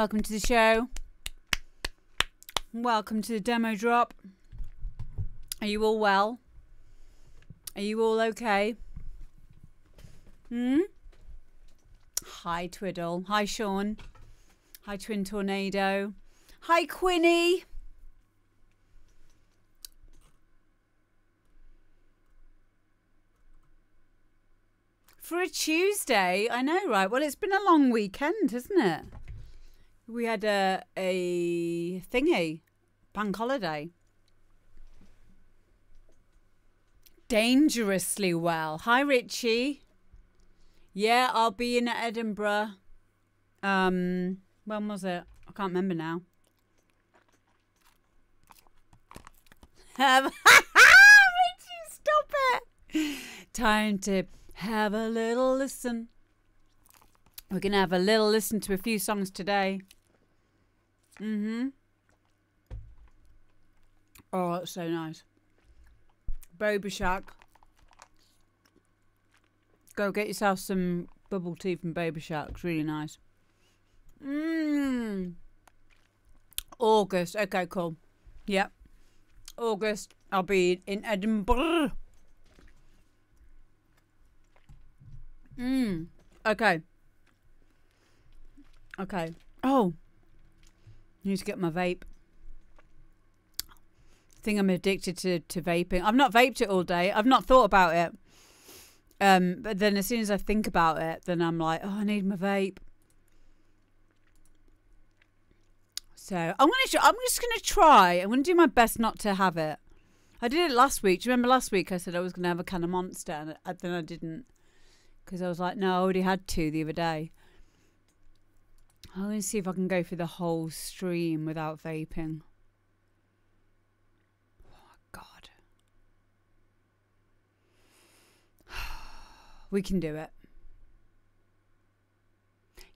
Welcome to the show. Welcome to the demo drop. Are you all well? Are you all okay? Hmm? Hi, Twiddle. Hi, Sean. Hi, Twin Tornado. Hi, Quinny. For a Tuesday, I know, right? Well, it's been a long weekend, hasn't it? We had a a thingy, bank holiday. Dangerously well. Hi, Richie. Yeah, I'll be in Edinburgh. Um, when was it? I can't remember now. Richie, stop it! Time to have a little listen. We're gonna have a little listen to a few songs today. Mm-hmm. Oh, that's so nice. Boba Shack. Go get yourself some bubble tea from Boba Shack. It's really nice. Mmm. August. Okay, cool. Yep. August. I'll be in Edinburgh. Mm. Okay. Okay. Oh. Need to get my vape. I think I'm addicted to, to vaping. I've not vaped it all day. I've not thought about it. Um, but then as soon as I think about it, then I'm like, oh, I need my vape. So I'm gonna. I'm just gonna try. I'm gonna do my best not to have it. I did it last week. Do you remember last week I said I was gonna have a can of Monster, and I, then I didn't because I was like, no, I already had two the other day. I'm going to see if I can go through the whole stream without vaping. Oh, God. We can do it.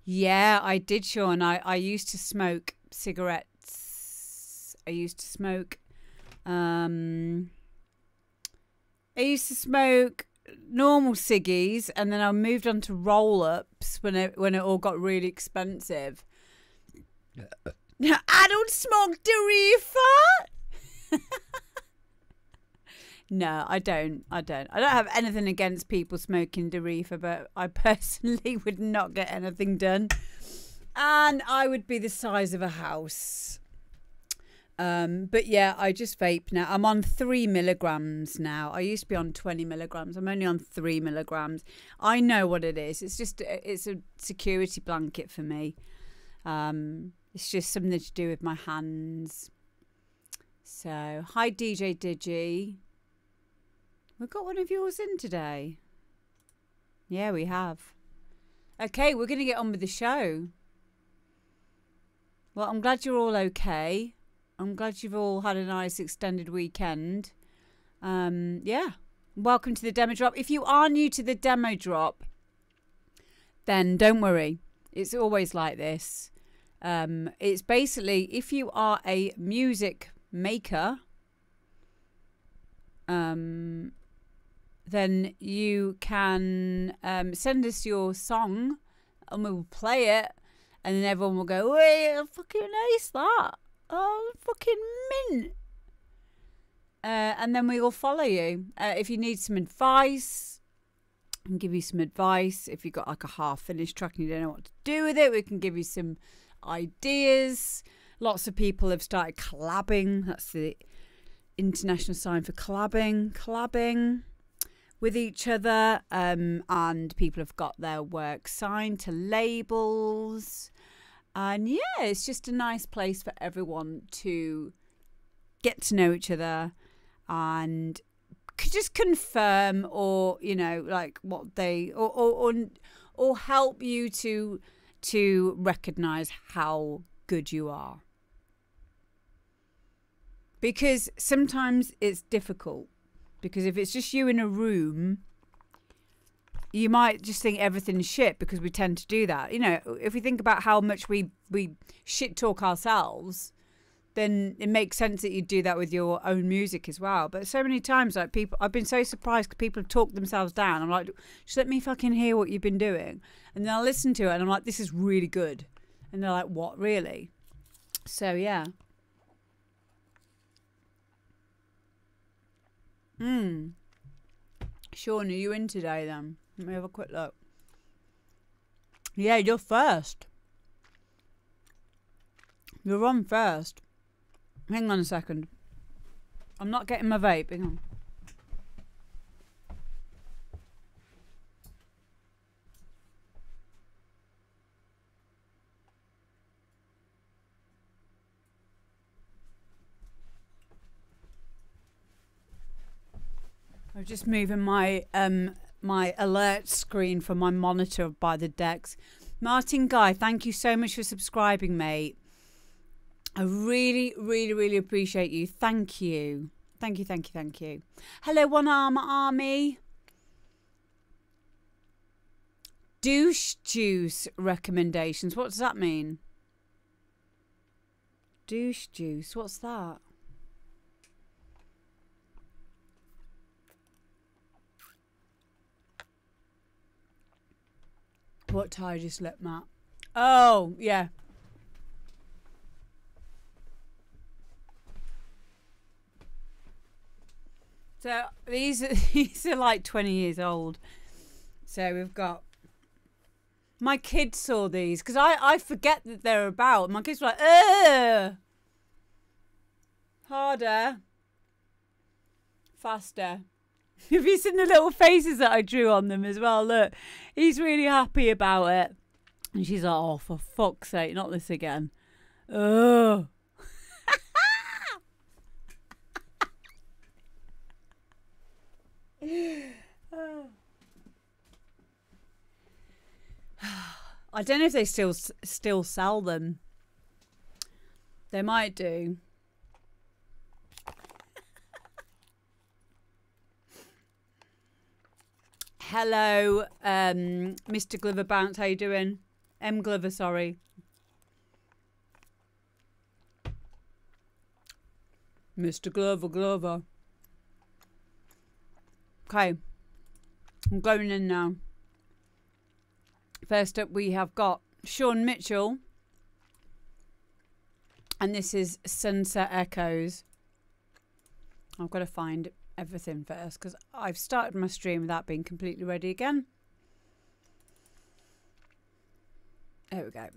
Yeah, I did, Sean. I, I used to smoke cigarettes. I used to smoke. Um, I used to smoke normal ciggies, and then I moved on to roll ups when it when it all got really expensive. Now I don't smoke Derifa. no, I don't. I don't. I don't have anything against people smoking Derifa, but I personally would not get anything done. And I would be the size of a house. Um, but yeah, I just vape now. I'm on three milligrams now. I used to be on 20 milligrams. I'm only on three milligrams. I know what it is. It's just, it's a security blanket for me. Um, it's just something to do with my hands. So, hi DJ Digi. We've got one of yours in today. Yeah, we have. Okay, we're going to get on with the show. Well, I'm glad you're all okay. I'm glad you've all had a nice extended weekend. Um, yeah. Welcome to the demo drop. If you are new to the demo drop, then don't worry. It's always like this. Um, it's basically if you are a music maker, um, then you can um, send us your song and we'll play it, and then everyone will go, "Wait, fucking nice that." Oh, fucking mint. Uh, and then we will follow you. Uh, if you need some advice, can give you some advice. If you've got like a half finished track and you don't know what to do with it, we can give you some ideas. Lots of people have started collabing. That's the international sign for collabing. Collabing with each other. Um, and people have got their work signed to labels. And yeah, it's just a nice place for everyone to get to know each other and just confirm or, you know, like what they or or or, or help you to to recognize how good you are. Because sometimes it's difficult because if it's just you in a room you might just think everything's shit because we tend to do that. You know, if we think about how much we we shit talk ourselves, then it makes sense that you do that with your own music as well. But so many times, like people, I've been so surprised because people have talked themselves down. I'm like, just let me fucking hear what you've been doing, and then I'll listen to it, and I'm like, this is really good, and they're like, what, really? So yeah. Hmm. Sean, are you in today then? Let me have a quick look. Yeah, you're first. You're on first. Hang on a second. I'm not getting my vape. Hang on. I'm just moving my um my alert screen for my monitor by the decks. Martin Guy, thank you so much for subscribing, mate. I really, really, really appreciate you. Thank you. Thank you, thank you, thank you. Hello, One Arm Army. Douche juice recommendations. What does that mean? Douche juice. What's that? What tie just slipped, Matt? Oh, yeah. So these are, these are like 20 years old. So we've got my kids saw these because I, I forget that they're about. My kids were like, ugh. Harder. Faster. Have you seen the little faces that I drew on them as well? Look, he's really happy about it. And she's like, oh, for fuck's sake, not this again. Oh. I don't know if they still still sell them. They might do. Hello, um, Mr. Glover Bounce. How you doing? M Glover, sorry. Mr. Glover, Glover. Okay, I'm going in now. First up, we have got Sean Mitchell, and this is Sunset Echoes. I've got to find everything first because I've started my stream without being completely ready again. There we go.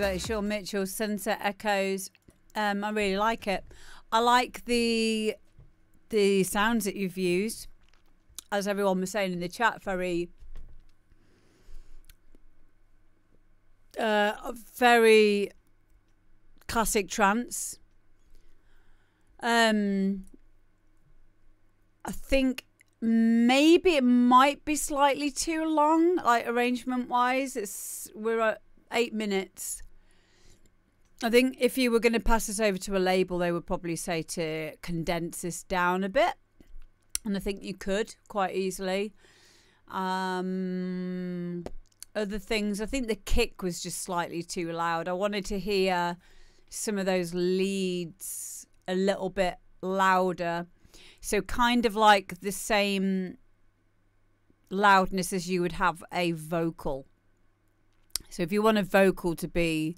Is Sean Mitchell's Sunset Echoes. Um, I really like it. I like the the sounds that you've used, as everyone was saying in the chat. Very, uh, very classic trance. Um, I think maybe it might be slightly too long, like arrangement wise. It's we're at eight minutes. I think if you were going to pass this over to a label, they would probably say to condense this down a bit, and I think you could quite easily. Um, other things, I think the kick was just slightly too loud. I wanted to hear some of those leads a little bit louder, so kind of like the same loudness as you would have a vocal. So if you want a vocal to be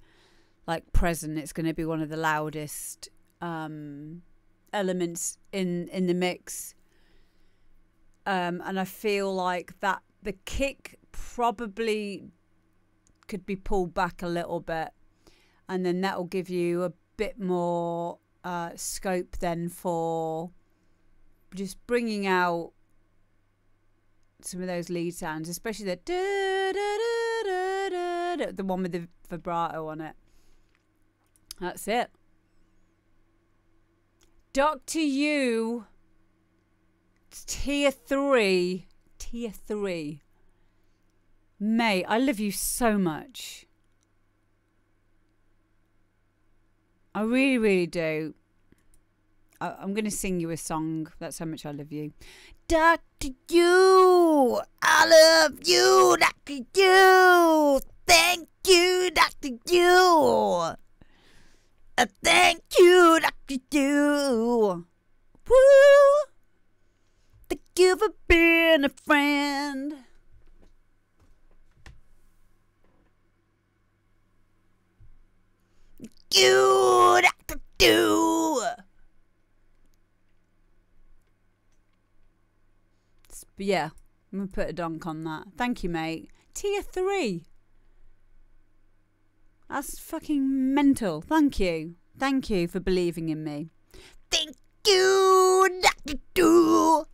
like present, it's going to be one of the loudest um, elements in in the mix. Um, and I feel like that the kick probably could be pulled back a little bit, and then that will give you a bit more uh, scope then for just bringing out some of those lead sounds, especially the the one with the vibrato on it. That's it. Doctor You, tier three, tier three. Mate, I love you so much. I really, really do. I, I'm going to sing you a song. That's how much I love you. Doctor You, I love you, Doctor You. Thank you, Doctor You. Uh, thank you, Doctor You. Woo! Thank you for being a friend. Doctor You. But yeah, I'm gonna put a donk on that. Thank you, mate. Tier three. That's fucking mental. Thank you. Thank you for believing in me. Thank you, Doctor Do.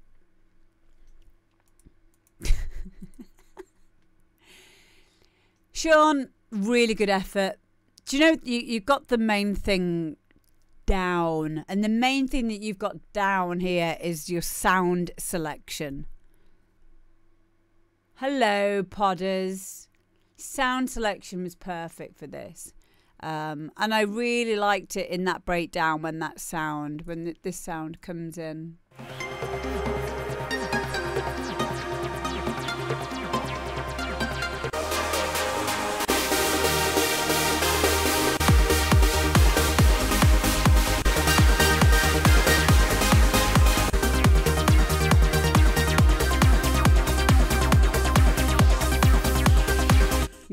Sean, really good effort. Do you know you you got the main thing down, and the main thing that you've got down here is your sound selection. Hello, podders. Sound selection was perfect for this. Um, and I really liked it in that breakdown when that sound, when th- this sound comes in.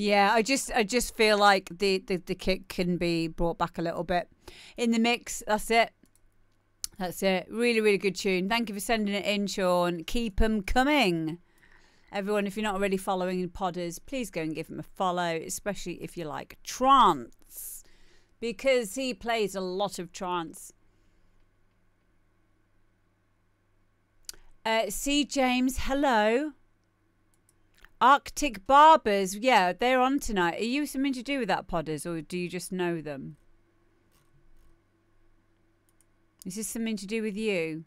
Yeah, I just I just feel like the, the, the kick can be brought back a little bit. In the mix, that's it. That's it. Really, really good tune. Thank you for sending it in, Sean. Keep them coming. Everyone, if you're not already following Podders, please go and give him a follow, especially if you like trance, because he plays a lot of trance. Uh, C. James, hello. Arctic Barbers, yeah, they're on tonight. Are you something to do with that, Podders, or do you just know them? Is this something to do with you?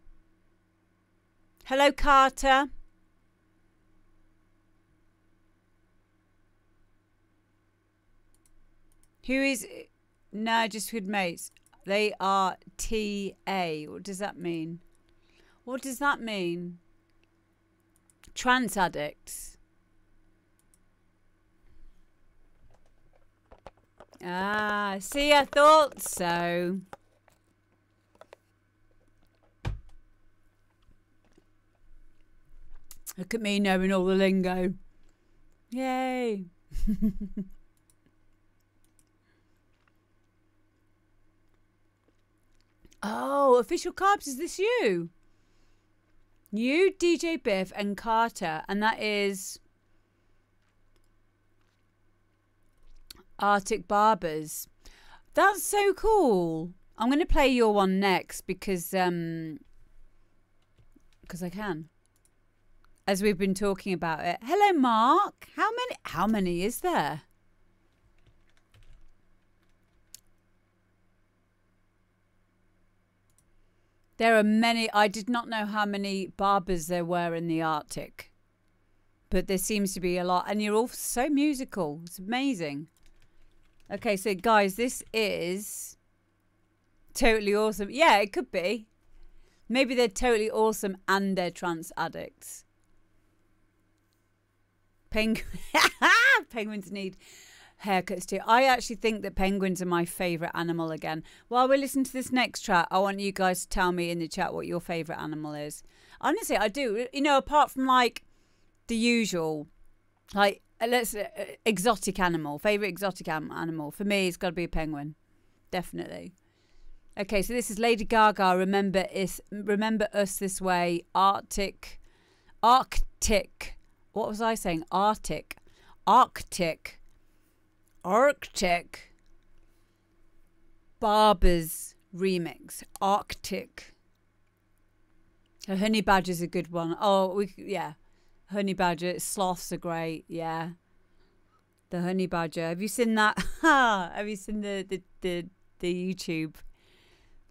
Hello, Carter. Who is no, just with mates. They are TA. What does that mean? What does that mean? Trance addicts. Ah, see, I thought so. Look at me knowing all the lingo. Yay. oh, official carbs, is this you? You, DJ Biff, and Carter, and that is Arctic Barbers. That's so cool. I'm going to play your one next because um because I can. As we've been talking about it. Hello Mark. How many how many is there? There are many I did not know how many barbers there were in the Arctic. But there seems to be a lot and you're all so musical. It's amazing. Okay, so guys, this is totally awesome. Yeah, it could be. Maybe they're totally awesome and they're trance addicts. Pengu- penguins need haircuts too. I actually think that penguins are my favourite animal again. While we're listening to this next track, I want you guys to tell me in the chat what your favourite animal is. Honestly, I do. You know, apart from like the usual, like let's uh, exotic animal, favorite exotic animal for me, it's got to be a penguin, definitely. Okay, so this is Lady Gaga. Remember is remember us this way. Arctic, Arctic. What was I saying? Arctic, Arctic, Arctic. Barbers remix. Arctic. A honey badger's a good one. Oh, we yeah. Honey badger. Sloths are great. Yeah. The honey badger. Have you seen that? Have you seen the the the, the YouTube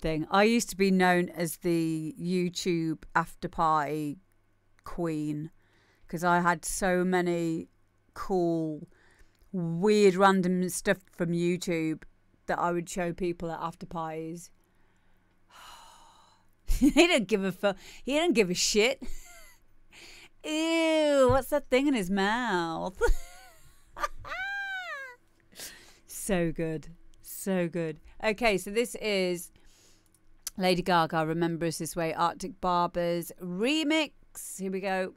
thing? I used to be known as the YouTube after party queen because I had so many cool, weird, random stuff from YouTube that I would show people at after parties. he don't give a fuck. He don't give a shit. Ew, what's that thing in his mouth? so good. So good. Okay, so this is Lady Gaga, Remember Us This Way, Arctic Barbers remix. Here we go.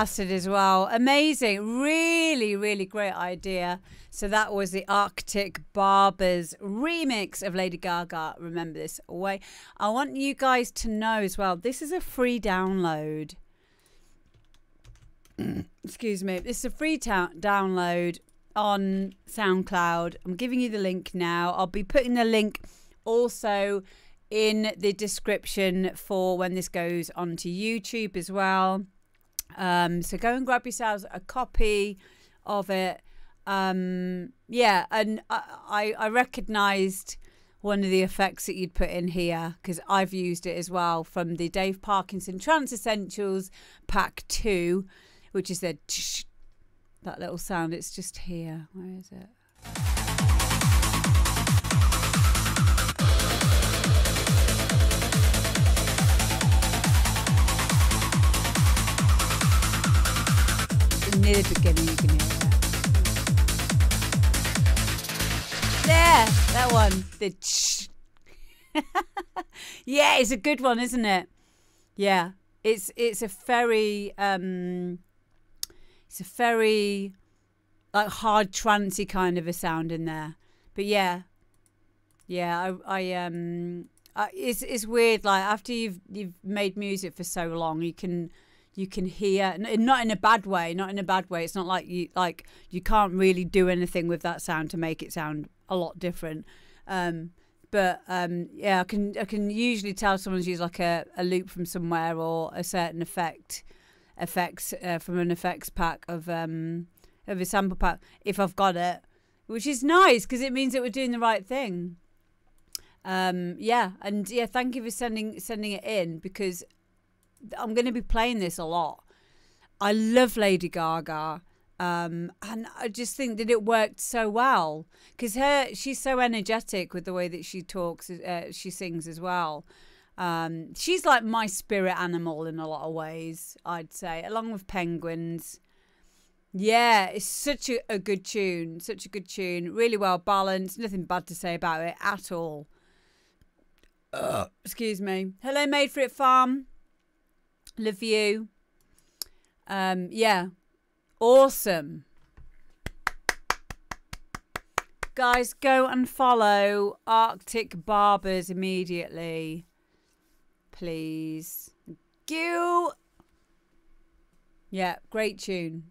Acid as well. Amazing. Really, really great idea. So that was the Arctic Barbers remix of Lady Gaga. Remember this away. I want you guys to know as well, this is a free download. Excuse me. This is a free download on SoundCloud. I'm giving you the link now. I'll be putting the link also in the description for when this goes onto YouTube as well. Um, so go and grab yourselves a copy of it. Um, yeah, and I, I, recognised one of the effects that you'd put in here because I've used it as well from the Dave Parkinson Trance Essentials Pack 2, which is the that little sound. It's just here. Where is it? Near the beginning, you can hear it. There, that one. The yeah, it's a good one, isn't it? Yeah, it's it's a very um, it's a very like hard trancy kind of a sound in there. But yeah, yeah, I, I um, I, it's it's weird. Like after you've you've made music for so long, you can you can hear not in a bad way, not in a bad way. It's not like you like you can't really do anything with that sound to make it sound a lot different. Um, but um, yeah, I can I can usually tell someone's used like a, a loop from somewhere or a certain effect effects uh, from an effects pack of um of a sample pack if I've got it, which is nice because it means that we're doing the right thing. Um, yeah, and yeah, thank you for sending sending it in because I'm going to be playing this a lot. I love Lady Gaga. Um, and I just think that it worked so well because her she's so energetic with the way that she talks, uh, she sings as well. Um, she's like my spirit animal in a lot of ways, I'd say, along with penguins. Yeah, it's such a, a good tune, such a good tune, really well balanced. Nothing bad to say about it at all. Excuse me. Hello, Made for It Farm. Love you. Um, yeah, awesome. Guys, go and follow Arctic Barbers immediately. Please. Thank. Yeah, great tune.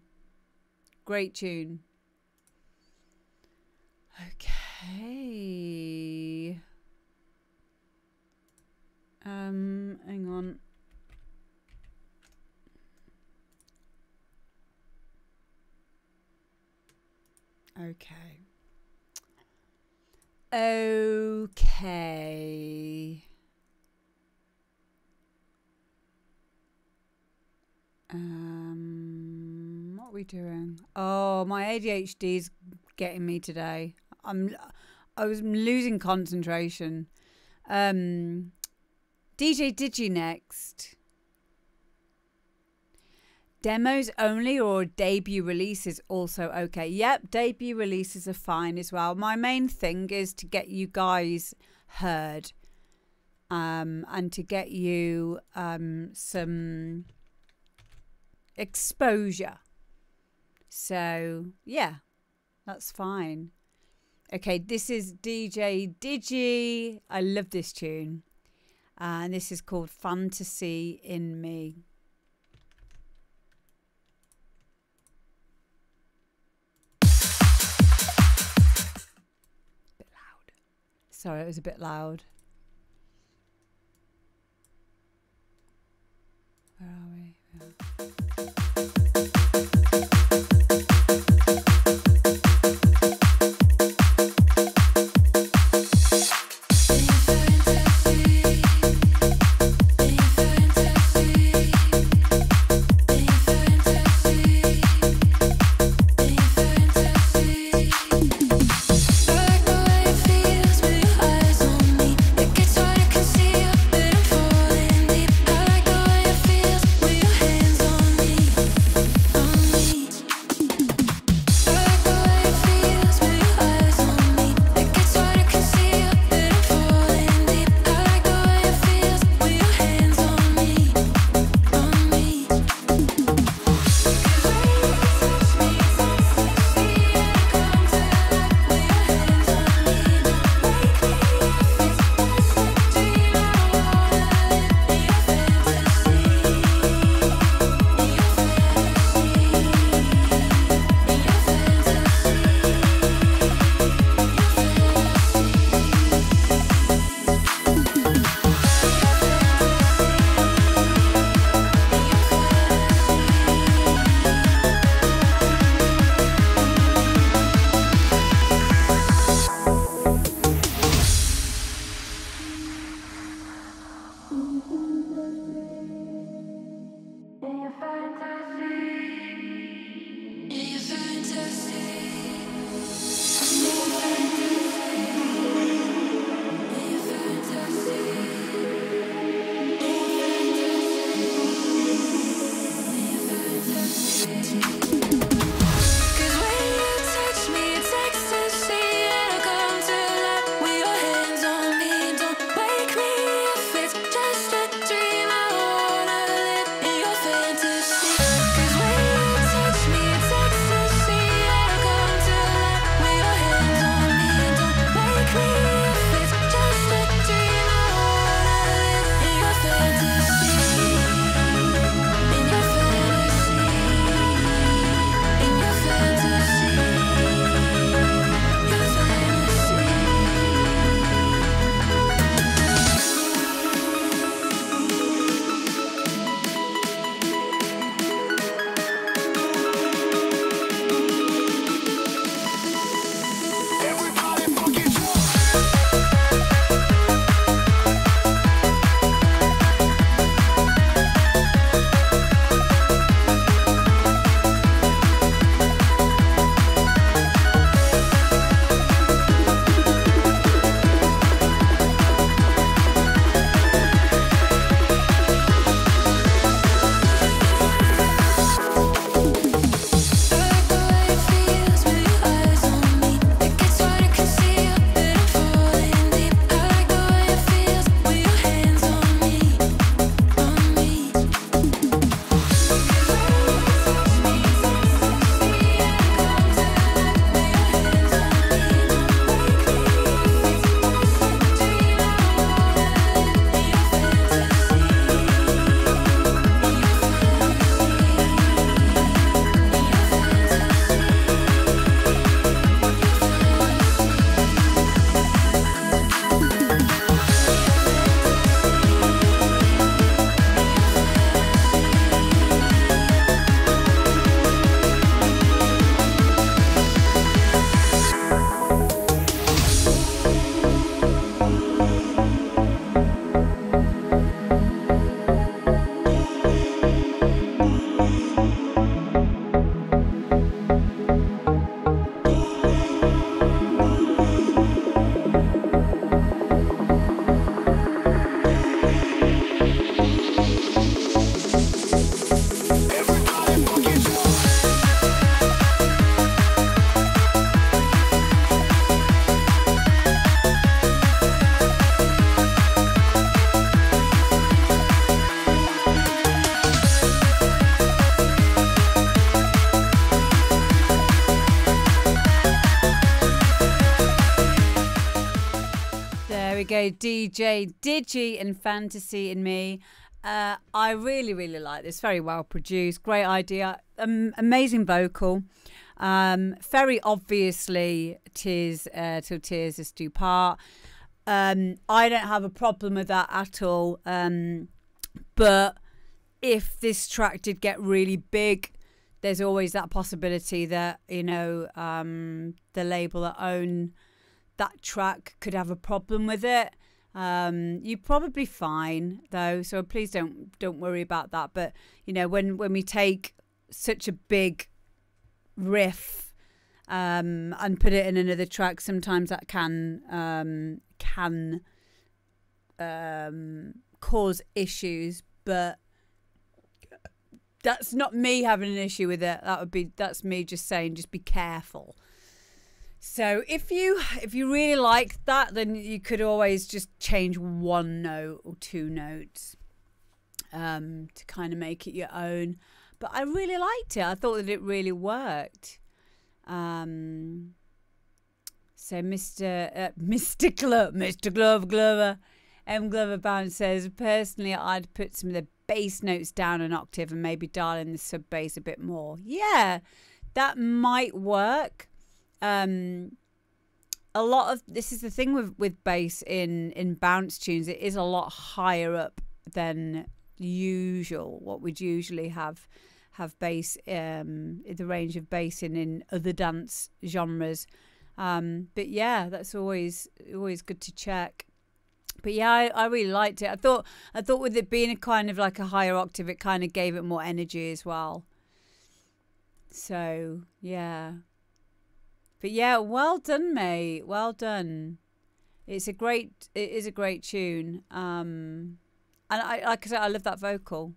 Great tune. Okay. Um, hang on. Okay. Okay. Um, what are we doing? Oh, my ADHD is getting me today. I'm, I was losing concentration. Um, DJ Digi next. Demos only or debut releases also okay? Yep, debut releases are fine as well. My main thing is to get you guys heard um, and to get you um, some exposure. So, yeah, that's fine. Okay, this is DJ Digi. I love this tune. And this is called Fantasy in Me. Sorry, it was a bit loud. Where are we? Yeah. Go, DJ Digi and Fantasy in Me. Uh, I really, really like this. Very well produced, great idea, um, amazing vocal. Um, very obviously, tears uh, till tears us do part. Um, I don't have a problem with that at all. Um, but if this track did get really big, there's always that possibility that you know um, the label that own that track could have a problem with it. Um, you're probably fine though, so please don't don't worry about that. But you know, when when we take such a big riff um, and put it in another track, sometimes that can um, can um, cause issues. But that's not me having an issue with it. That would be that's me just saying, just be careful. So if you if you really like that, then you could always just change one note or two notes um, to kind of make it your own. But I really liked it. I thought that it really worked. Um, so Mr. Uh, Mr. Glove, Mr. Glove Glover, M Glover Bound says personally I'd put some of the bass notes down an octave and maybe dial in the sub bass a bit more. Yeah, that might work um, a lot of this is the thing with with bass in in bounce tunes. It is a lot higher up than usual. What we'd usually have have bass um, the range of bass in in other dance genres. Um, but yeah, that's always always good to check. But yeah, I, I really liked it. I thought I thought with it being a kind of like a higher octave, it kind of gave it more energy as well. So yeah, but yeah, well done, mate. Well done. It's a great. It is a great tune. Um, and I like I said, I love that vocal.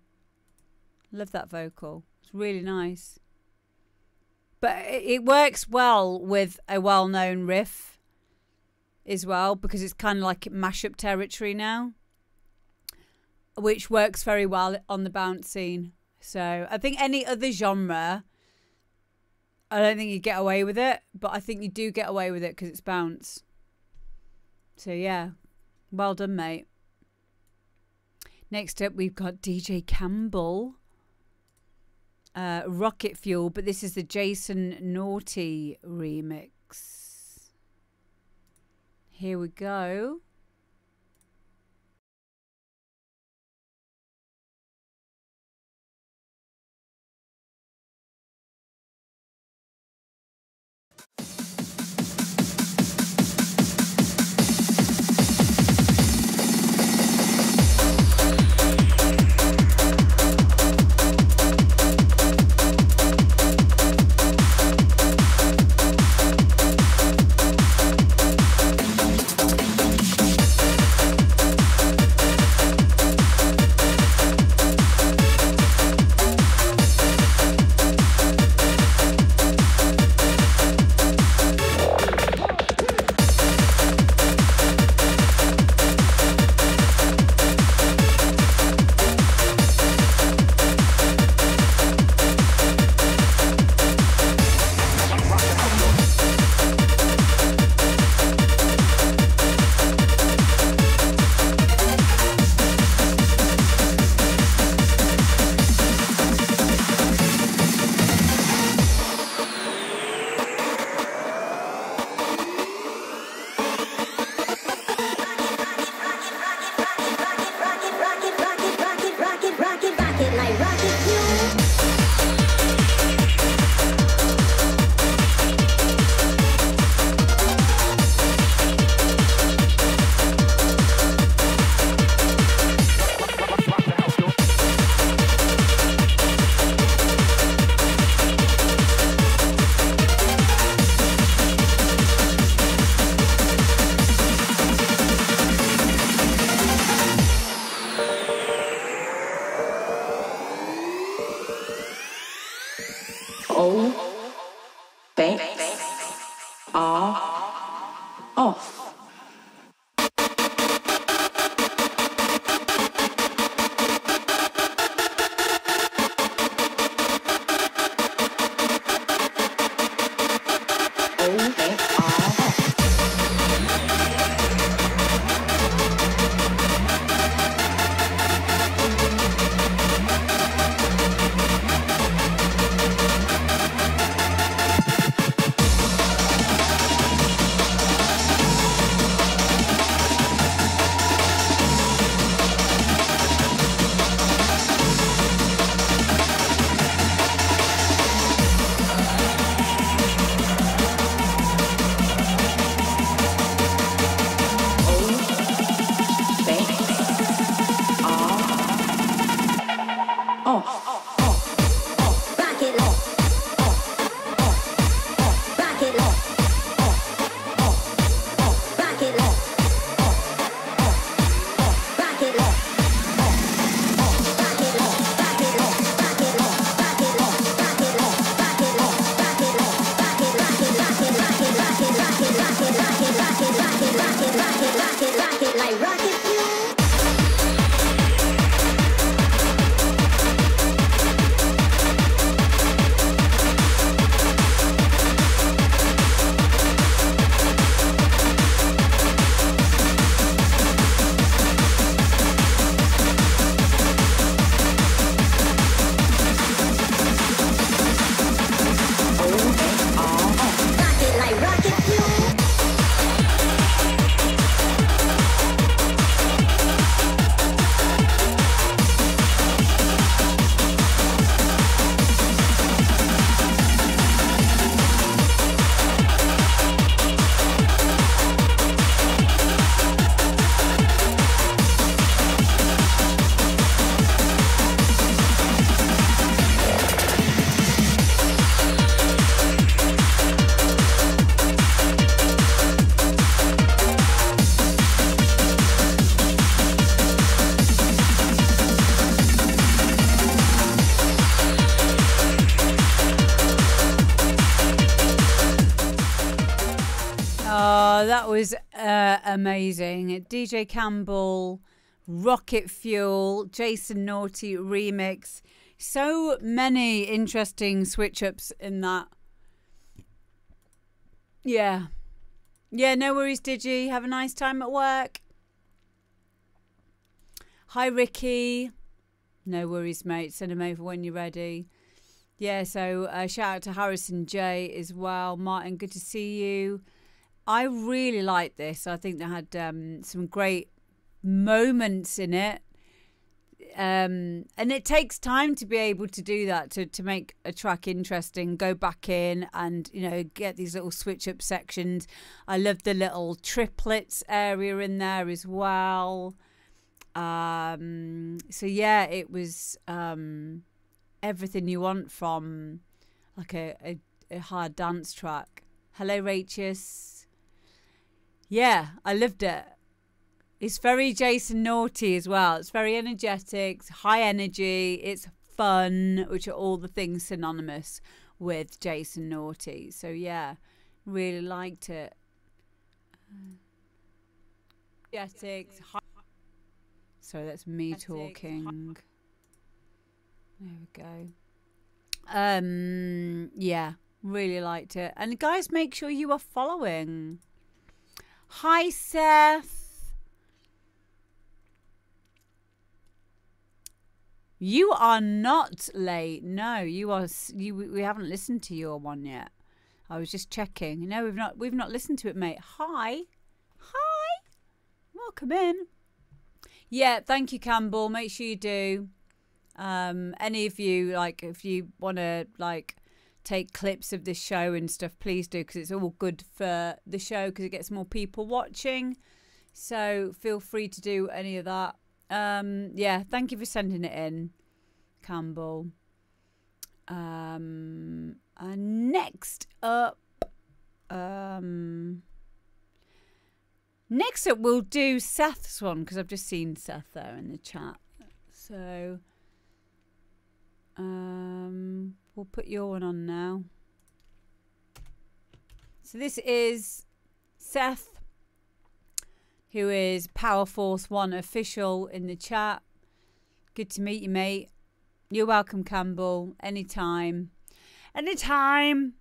Love that vocal. It's really nice. But it, it works well with a well-known riff as well because it's kind of like mashup territory now, which works very well on the bounce scene. So I think any other genre I don't think you get away with it, but I think you do get away with it because it's bounce. So yeah, well done, mate. Next up, we've got DJ Campbell, uh, Rocket Fuel, but this is the Jason Naughty remix. Here we go. Amazing. DJ Campbell, Rocket Fuel, Jason Naughty remix. So many interesting switch ups in that. Yeah. Yeah, no worries, Digi. Have a nice time at work. Hi, Ricky. No worries, mate. Send him over when you're ready. Yeah, so uh, shout out to Harrison J as well. Martin, good to see you. I really like this. I think they had um, some great moments in it. Um, and it takes time to be able to do that to, to make a track interesting go back in and you know get these little switch up sections i love the little triplets area in there as well um, so yeah it was um, everything you want from like a, a, a hard dance track hello rachis yeah i loved it it's very Jason Naughty as well. It's very energetic, high energy, it's fun, which are all the things synonymous with Jason Naughty. So yeah, really liked it. Energetic, high Sorry, that's me talking. There we go. Um, yeah, really liked it. And guys, make sure you are following. Hi, Seth. You are not late. No, you are. You we haven't listened to your one yet. I was just checking. No, we've not. We've not listened to it, mate. Hi, hi. Welcome in. Yeah, thank you, Campbell. Make sure you do. Um, any of you like, if you want to like take clips of this show and stuff, please do because it's all good for the show because it gets more people watching. So feel free to do any of that. Um, yeah, thank you for sending it in, Campbell. Um, and next up, um, next up we'll do Seth's one because I've just seen Seth there in the chat. So, um, we'll put your one on now. So this is Seth who is Power Force One official in the chat. Good to meet you, mate. You're welcome, Campbell. Anytime. Anytime.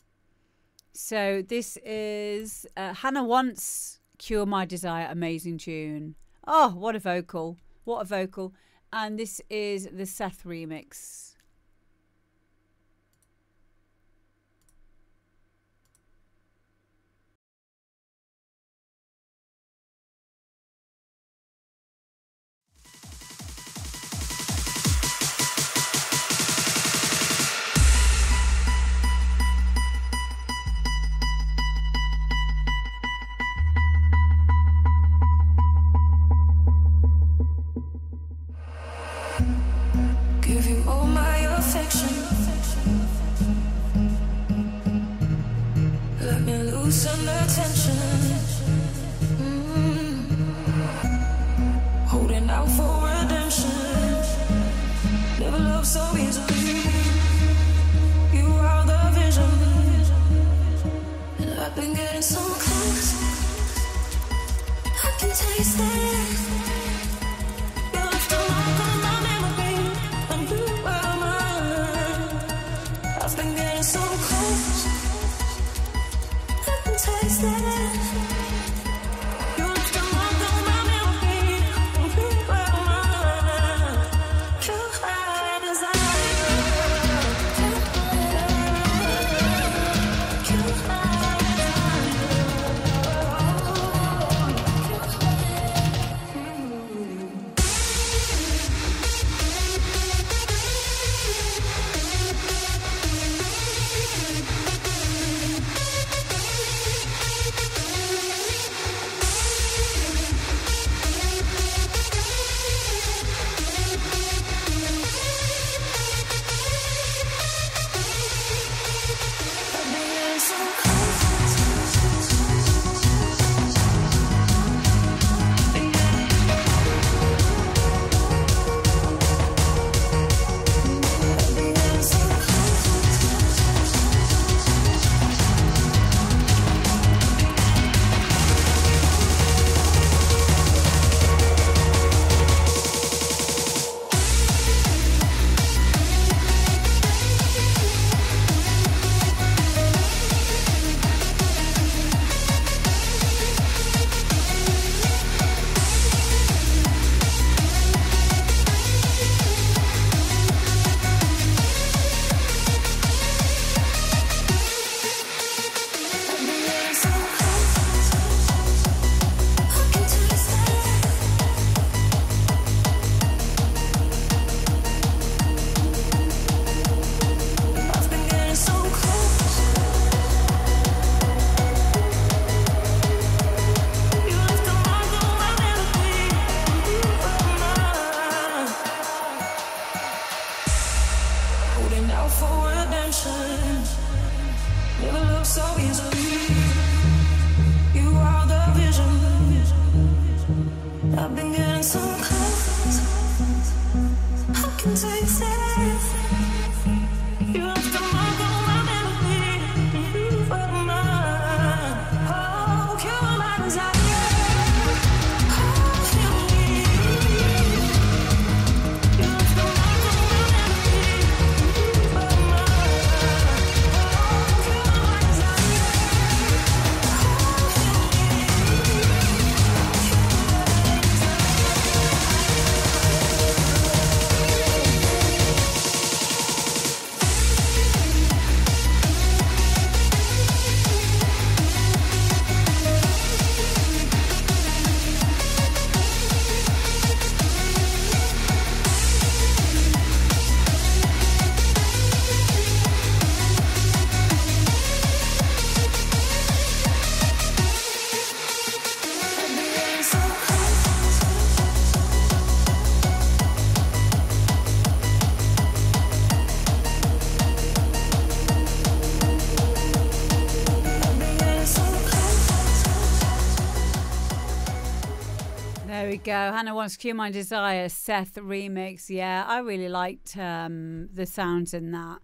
So this is uh, Hannah Wants Cure My Desire. Amazing tune. Oh, what a vocal. What a vocal. And this is the Seth remix. So. Go. Hannah wants Cure My Desire, Seth remix. Yeah, I really liked um, the sounds in that.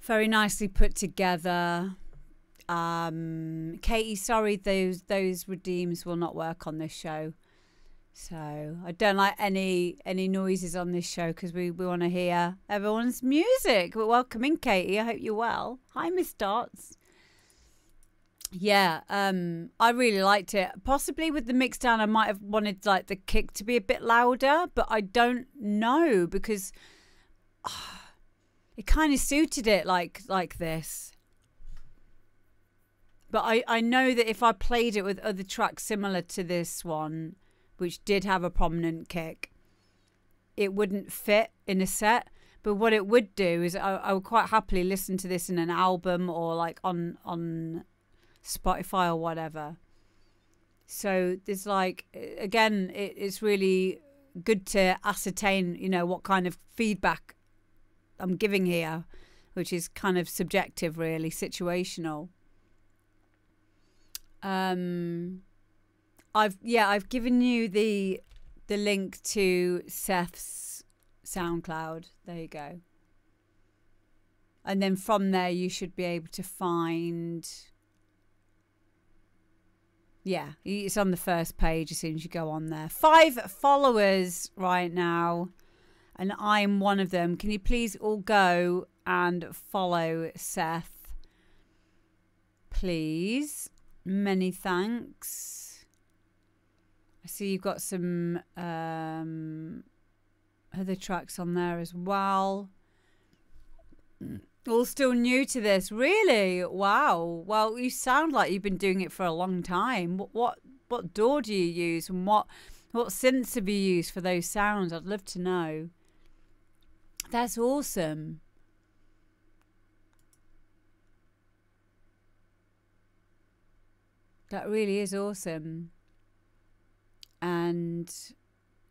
Very nicely put together. Um, Katie, sorry, those those redeems will not work on this show. So I don't like any any noises on this show because we, we want to hear everyone's music. But welcome in, Katie. I hope you're well. Hi, Miss Dots. Yeah, um, I really liked it. Possibly with the mix down, I might have wanted like the kick to be a bit louder, but I don't know because it kind of suited it like like this. But I I know that if I played it with other tracks similar to this one, which did have a prominent kick, it wouldn't fit in a set. But what it would do is I, I would quite happily listen to this in an album or like on on Spotify or whatever. So there's like again, it, it's really good to ascertain, you know, what kind of feedback I'm giving here, which is kind of subjective, really situational. Um, I've yeah, I've given you the the link to Seth's SoundCloud. There you go. And then from there, you should be able to find. Yeah, it's on the first page as soon as you go on there. Five followers right now, and I'm one of them. Can you please all go and follow Seth? Please. Many thanks. I see you've got some um, other tracks on there as well. All still new to this, really? Wow. Well, you sound like you've been doing it for a long time. What what what DAW do you use, and what what synths have you used for those sounds? I'd love to know. That's awesome. That really is awesome. And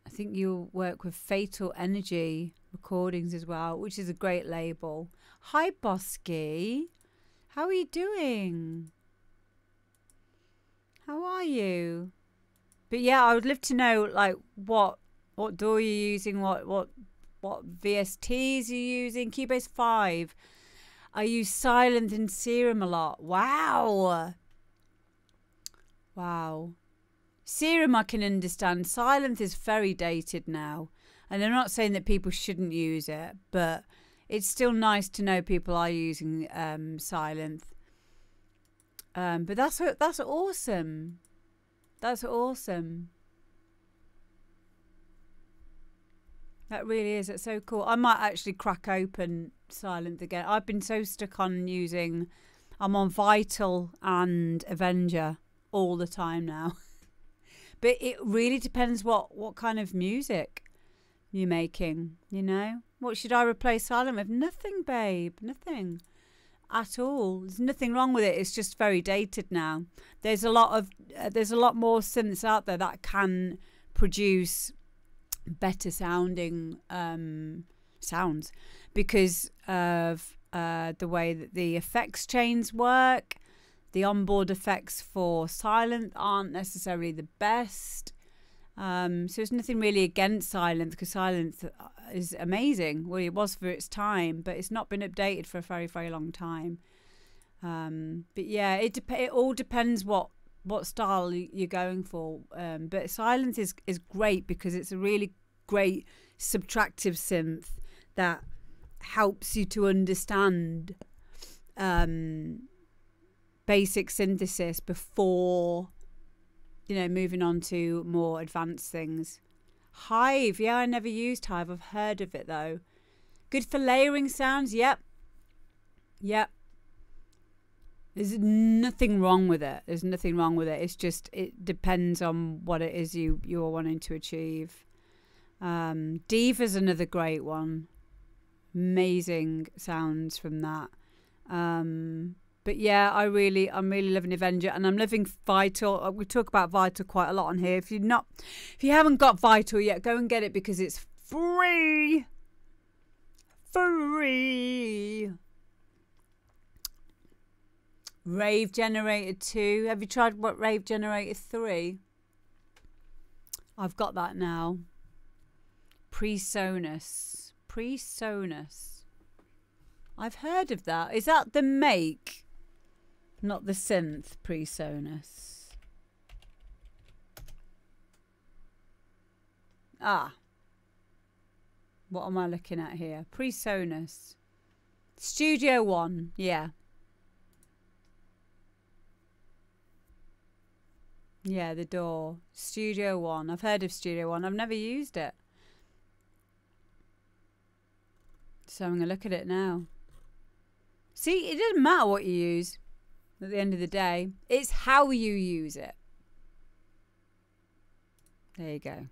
I think you work with Fatal Energy Recordings as well, which is a great label. Hi, Bosky. How are you doing? How are you? But yeah, I would love to know like what what DAW you're using, what what what VSTs you're using. Cubase five. I use Sylenth and Serum a lot. Wow. Wow. Serum I can understand. Sylenth is very dated now. And I'm not saying that people shouldn't use it, but it's still nice to know people are using um, Sylenth. Um, but that's that's awesome. That's awesome. That really is. It's so cool. I might actually crack open Sylenth again. I've been so stuck on using. I'm on Vital and Avenger all the time now. but it really depends what what kind of music you're making. You know, what should I replace Sylenth with? Nothing, babe. Nothing at all. There's nothing wrong with it. It's just very dated now. There's a lot of uh, there's a lot more synths out there that can produce better sounding um, sounds because of uh, the way that the effects chains work. The onboard effects for Sylenth aren't necessarily the best. Um, so there's nothing really against Sylenth because Sylenth uh, is amazing. Well, it was for its time, but it's not been updated for a very, very long time. Um, but yeah, it it all depends what what style you're going for. Um, but Sylenth is is great because it's a really great subtractive synth that helps you to understand um, basic synthesis before you know moving on to more advanced things. Hive, yeah, I never used Hive. I've heard of it though. Good for layering sounds. Yep, yep. There's nothing wrong with it. There's nothing wrong with it. It's just it depends on what it is you you're wanting to achieve. Um, Diva's another great one. Amazing sounds from that. Um, but yeah, I really, I'm really loving Avenger, and I'm loving Vital. Uh, We talk about Vital quite a lot on here. If you're not, if you haven't got Vital yet, go and get it because it's free. Free. Rave Generator 2. Have you tried what Rave Generator 3? I've got that now. Presonus. Presonus. I've heard of that. Is that the make? Not the synth Presonus. Ah. What am I looking at here? Presonus. Studio One. Yeah. Yeah, the DAW. Studio One. I've heard of Studio One. I've never used it. So I'm going to look at it now. See, it doesn't matter what you use at the end of the day, it's how you use it. There you go.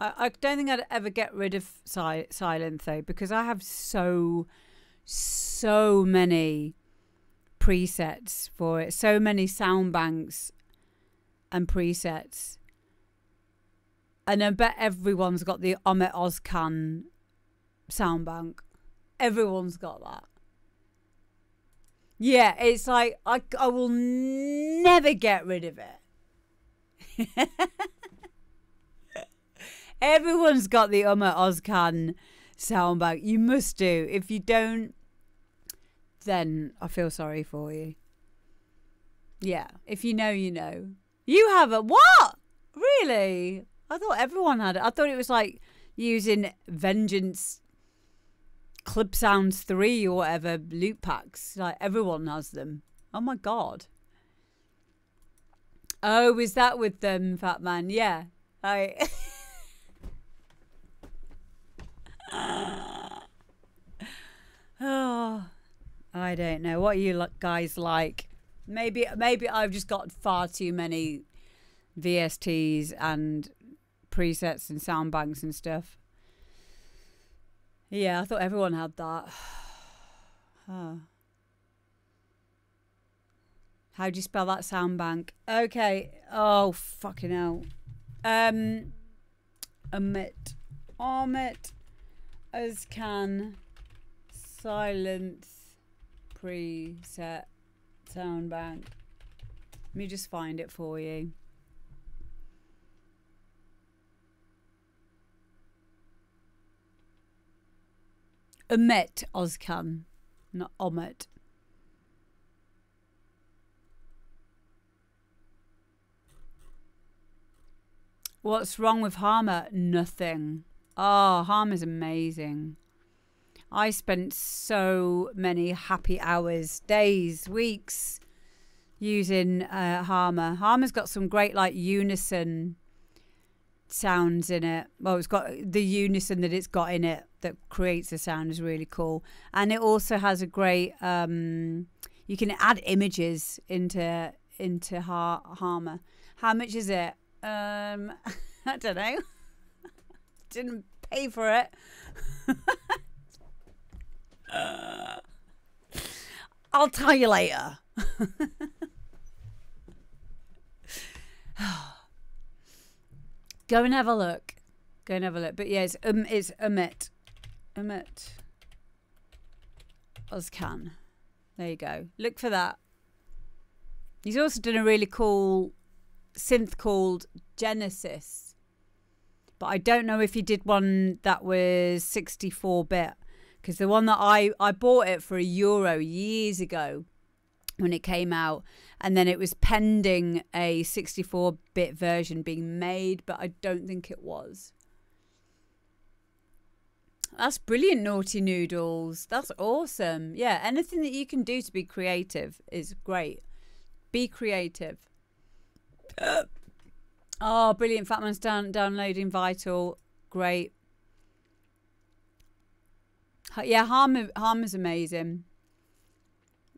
I, I don't think I'd ever get rid of si- Sylenth though because I have so so many presets for it, so many sound banks and presets. And I bet everyone's got the Ahmet Ozcan sound bank. Everyone's got that. Yeah, it's like I, I will never get rid of it. Everyone's got the Ahmet Ozcan sound bank. You must do. If you don't, then I feel sorry for you. Yeah, if you know, you know. You have a what? Really? I thought everyone had it. I thought it was like using Vengeance Club Sounds 3 or whatever loop packs. Like everyone has them. Oh my god. Oh, is that with them, Fat Man? Yeah. I Oh, I don't know. What you guys like? Maybe maybe I've just got far too many VSTs and presets and sound banks and stuff. Yeah, I thought everyone had that. Huh. How do you spell that sound bank? Okay. Oh fucking hell. Um, omit, omit, as can Sylenth preset sound bank. Let me just find it for you. Omit Ozcan, not omit. What's wrong with Harmor? Nothing. Oh, Harmor's amazing. I spent so many happy hours, days, weeks using uh, Harmor. Harmor's got some great like unison sounds in it. Well, it's got the unison that it's got in it that creates the sound is really cool, and it also has a great. Um, you can add images into into Har- Harmor. How much is it? Um, I don't know. Didn't pay for it. Uh, I'll tell you later. Go and have a look. Go and have a look. But yeah, it's um, it's Amit, Amit, Ozcan. There you go. Look for that. He's also done a really cool synth called Genesis. But I don't know if he did one that was 64 bit. Because the one that I, I bought it for a euro years ago when it came out. And then it was pending a 64 bit version being made, but I don't think it was. That's brilliant, Naughty Noodles. That's awesome. Yeah, anything that you can do to be creative is great. Be creative. oh, brilliant. Fatman's down, downloading Vital. Great. Yeah, Harm, Harm is amazing.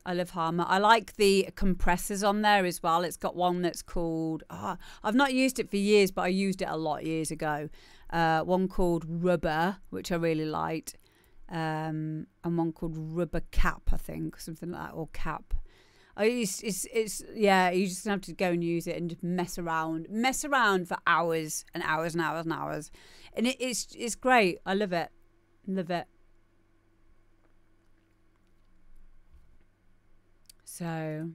I love Harmor. I like the compressors on there as well. It's got one that's called. ah, I've not used it for years, but I used it a lot years ago. Uh, one called Rubber, which I really liked, um, and one called Rubber Cap, I think, something like that, or Cap. It's, it's, it's, yeah, you just have to go and use it and just mess around, mess around for hours and hours and hours and hours, and it, it's, it's great. I love it, love it. So,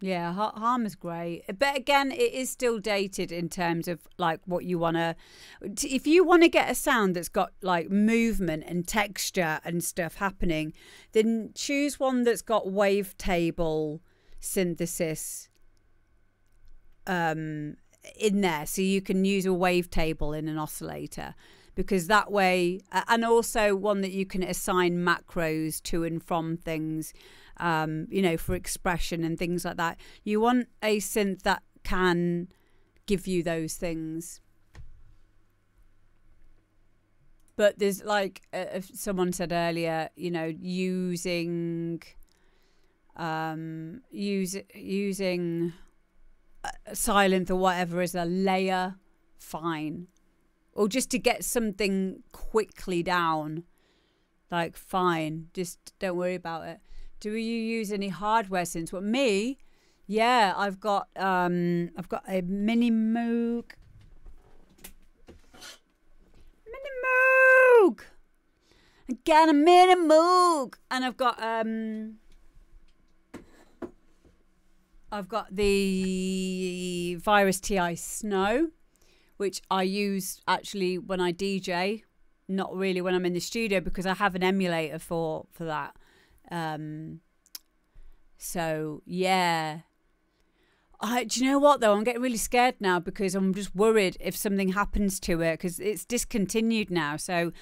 yeah, Harm is great, but again, it is still dated in terms of like what you want to. If you want to get a sound that's got like movement and texture and stuff happening, then choose one that's got wavetable synthesis um in there so you can use a wavetable in an oscillator because that way and also one that you can assign macros to and from things um you know for expression and things like that. You want a synth that can give you those things. But there's like uh, if someone said earlier you know using um use using a Sylenth or whatever as a layer fine. Or just to get something quickly down like fine just don't worry about it do you use any hardware synths? What me yeah i've got um i've got a Minimoog. Mini moog! Got a Minimoog! And i've got um I've got the Virus TI Snow, which I use actually when I DJ, not really when I'm in the studio because I have an emulator for for that. Um, so yeah. I, do you know what though? I'm getting really scared now because I'm just worried if something happens to it because it's discontinued now. So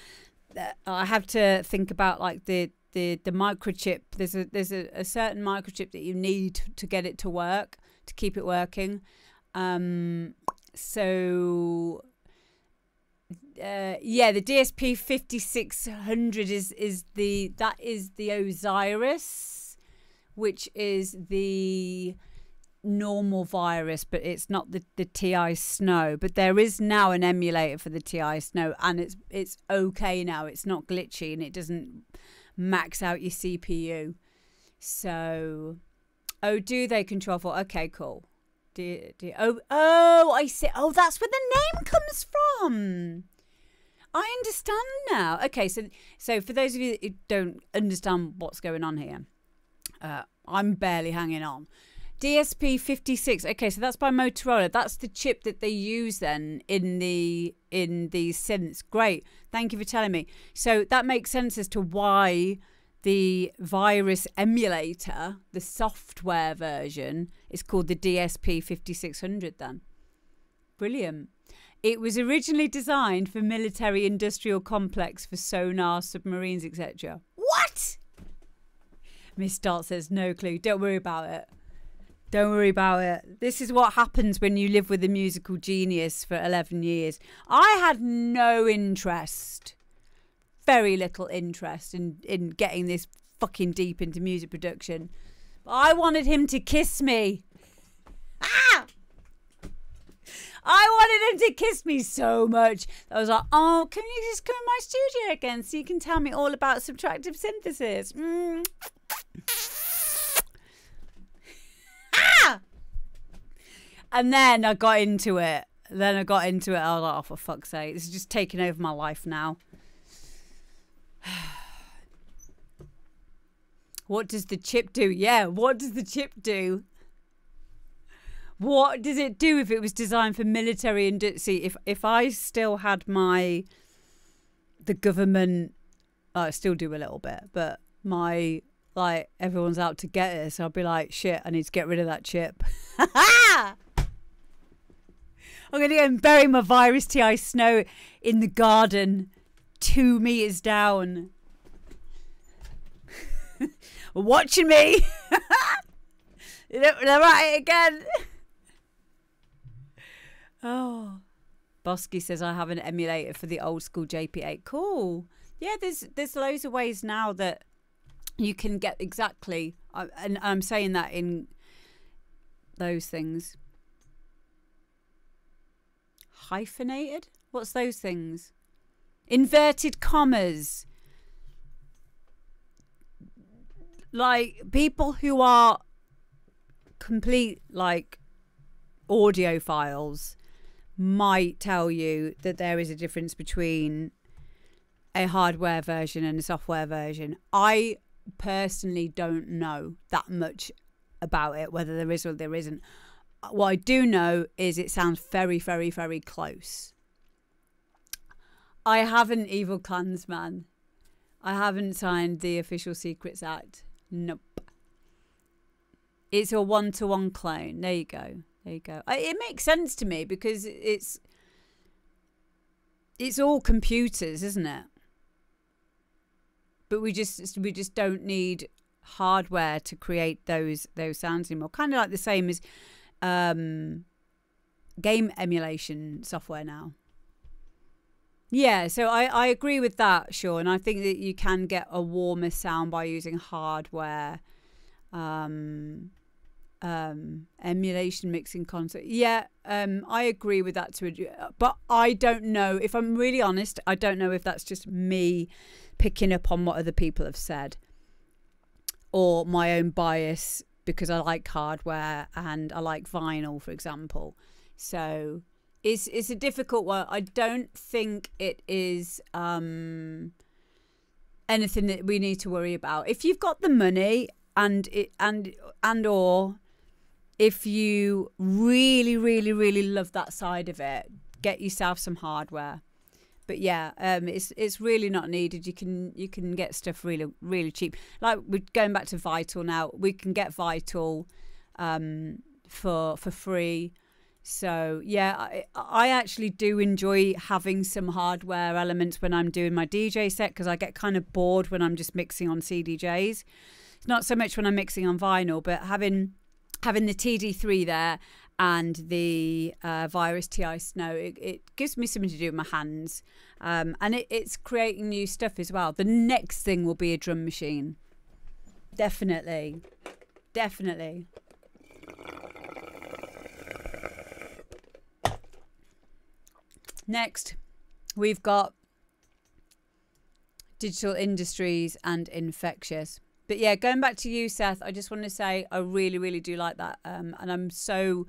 uh, I have to think about like the the the microchip. There's a there's a, a certain microchip that you need to get it to work to keep it working. Um, so uh, yeah, the DSP 5600 is is the that is the Osirus, which is the normal virus, but it's not the, the TI Snow. But there is now an emulator for the TI Snow, and it's it's okay now. It's not glitchy, and it doesn't max out your CPU. So, oh, do they control for? Okay, cool. Do, do, oh, oh, I see. Oh, that's where the name comes from. I understand now. Okay, so so for those of you that don't understand what's going on here, uh, I'm barely hanging on. DSP 56. Okay, so that's by Motorola. That's the chip that they use then in the in these synths. Great. Thank you for telling me. So that makes sense as to why the virus emulator, the software version, is called the DSP 5600 then. Brilliant. It was originally designed for military industrial complex for sonar, submarines, etc. What? Miss Dart says no clue. Don't worry about it. Don't worry about it. This is what happens when you live with a musical genius for 11 years. I had no interest, very little interest in, in getting this fucking deep into music production. But I wanted him to kiss me. Ah! I wanted him to kiss me so much. I was like, oh, can you just come in my studio again so you can tell me all about subtractive synthesis? Mm. ah! And then I got into it. Then I got into it. I was like, oh, for fuck's sake. This is just taking over my life now. What does the chip do? Yeah, what does the chip do? what does it do if it was designed for military and see if if I still had my the government I still do a little bit, but my like everyone's out to get us, I'll be like, shit, I need to get rid of that chip. I'm gonna go and bury my virus TI snow in the garden, two meters down. Watching me. they're, at it again. Oh. Bosky says I have an emulator for the old school JP8. Cool. Yeah, there's there's loads of ways now that you can get exactly, and I'm saying that in those things. Hyphenated? What's those things? Inverted commas. Like people who are complete like audiophiles might tell you that there is a difference between a hardware version and a software version. I personally don't know that much about it, whether there is or there isn't. What I do know is it sounds very, very, very close. I haven't Evil Clansman. I haven't signed the Official Secrets Act. Nope. It's a one to one clone. There you go. There you go. It makes sense to me because it's it's all computers, isn't it? But we just we just don't need hardware to create those those sounds anymore. Kind of like the same as um, game emulation software now. Yeah, so I, I agree with that, Sean. I think that you can get a warmer sound by using hardware. Um, um emulation mixing console yeah um i agree with that to a de- but i don't know if i'm really honest i don't know if that's just me picking up on what other people have said or my own bias because i like hardware and i like vinyl for example so it's it's a difficult one i don't think it is um anything that we need to worry about if you've got the money and it and and or if you really, really, really love that side of it, get yourself some hardware. But yeah, um, it's it's really not needed. You can you can get stuff really really cheap. Like we're going back to Vital now. We can get Vital um, for for free. So yeah, I, I actually do enjoy having some hardware elements when I'm doing my DJ set because I get kind of bored when I'm just mixing on CDJs. It's not so much when I'm mixing on vinyl, but having having the TD3 there and the uh, Virus TI Snow, it, it gives me something to do with my hands. Um, and it, it's creating new stuff as well. The next thing will be a drum machine. Definitely. Definitely. Next, we've got digital industries and infectious. But yeah, going back to you, Seth, I just want to say I really, really do like that. Um, and I'm so,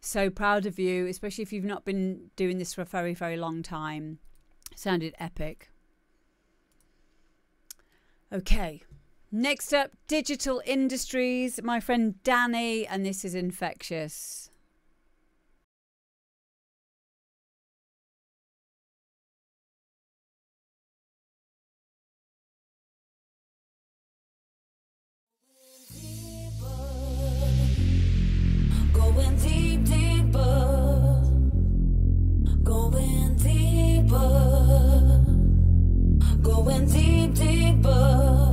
so proud of you, especially if you've not been doing this for a very, very long time. Sounded epic. Okay. Next up, digital industries. My friend Danny, and this is infectious. Going deep, deeper.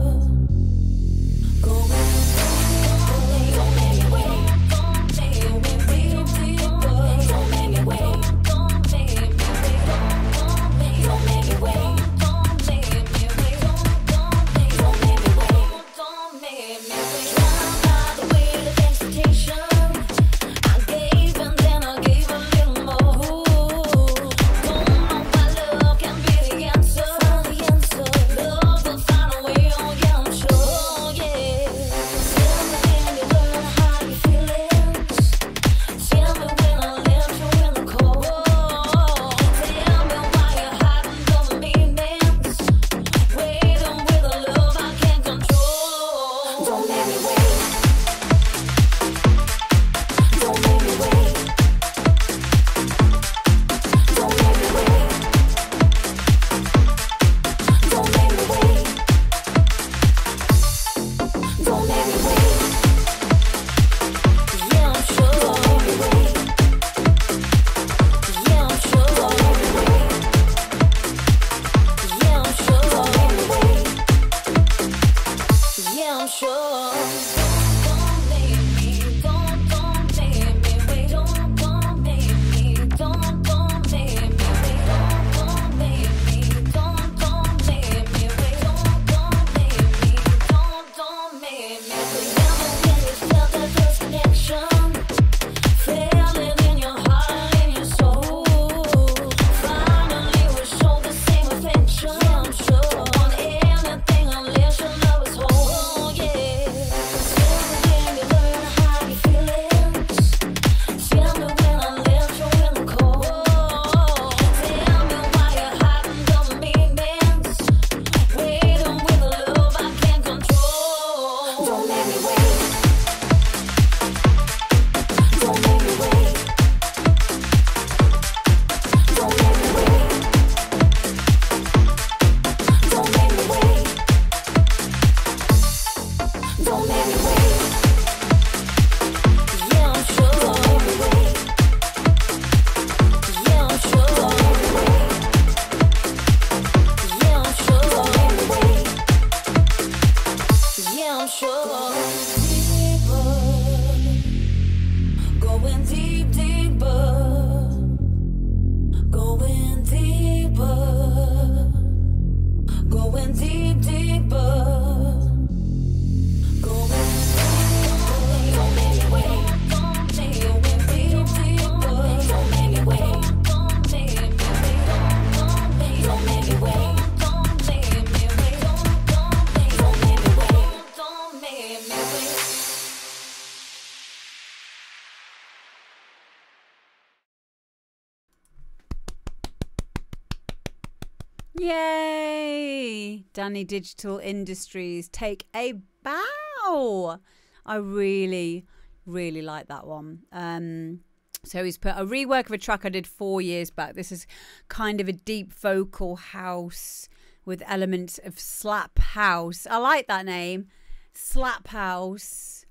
Digital Industries take a bow. I really, really like that one. Um, so he's put a rework of a track I did four years back. This is kind of a deep vocal house with elements of slap house. I like that name. Slap house.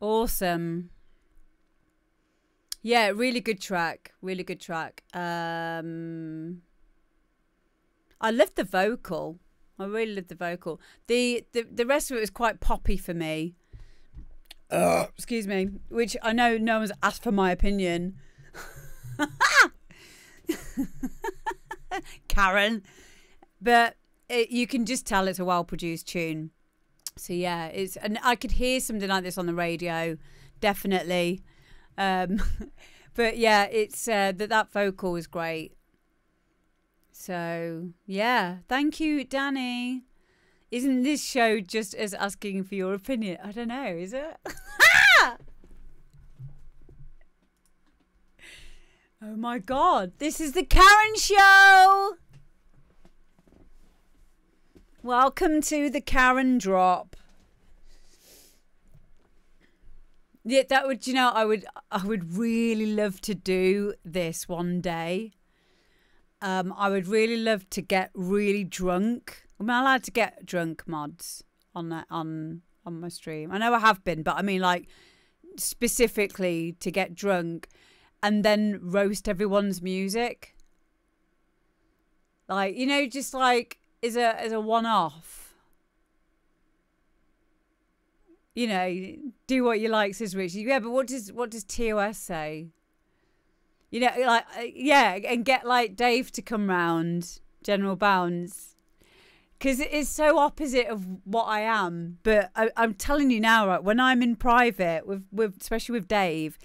Awesome. Yeah, really good track. Really good track. Um I loved the vocal. I really loved the vocal. The the, the rest of it was quite poppy for me. Uh, excuse me, which I know no one's asked for my opinion. Karen, but it, you can just tell it's a well produced tune. So yeah, it's and I could hear something like this on the radio, definitely. Um, but yeah, it's uh, that that vocal was great. So yeah, thank you, Danny. Isn't this show just as asking for your opinion? I don't know, is it? oh my god, this is the Karen Show! Welcome to the Karen Drop. Yeah, that would you know, I would I would really love to do this one day. Um, I would really love to get really drunk. Am I allowed to get drunk mods on that on on my stream? I know I have been, but I mean like specifically to get drunk and then roast everyone's music. Like, you know, just like is a as a one off. You know, do what you like, says Richie. Yeah, but what does what does TOS say? You know, like uh, yeah, and get like Dave to come round, General Bounds, because it is so opposite of what I am. But I, I'm telling you now, right? When I'm in private with with especially with Dave,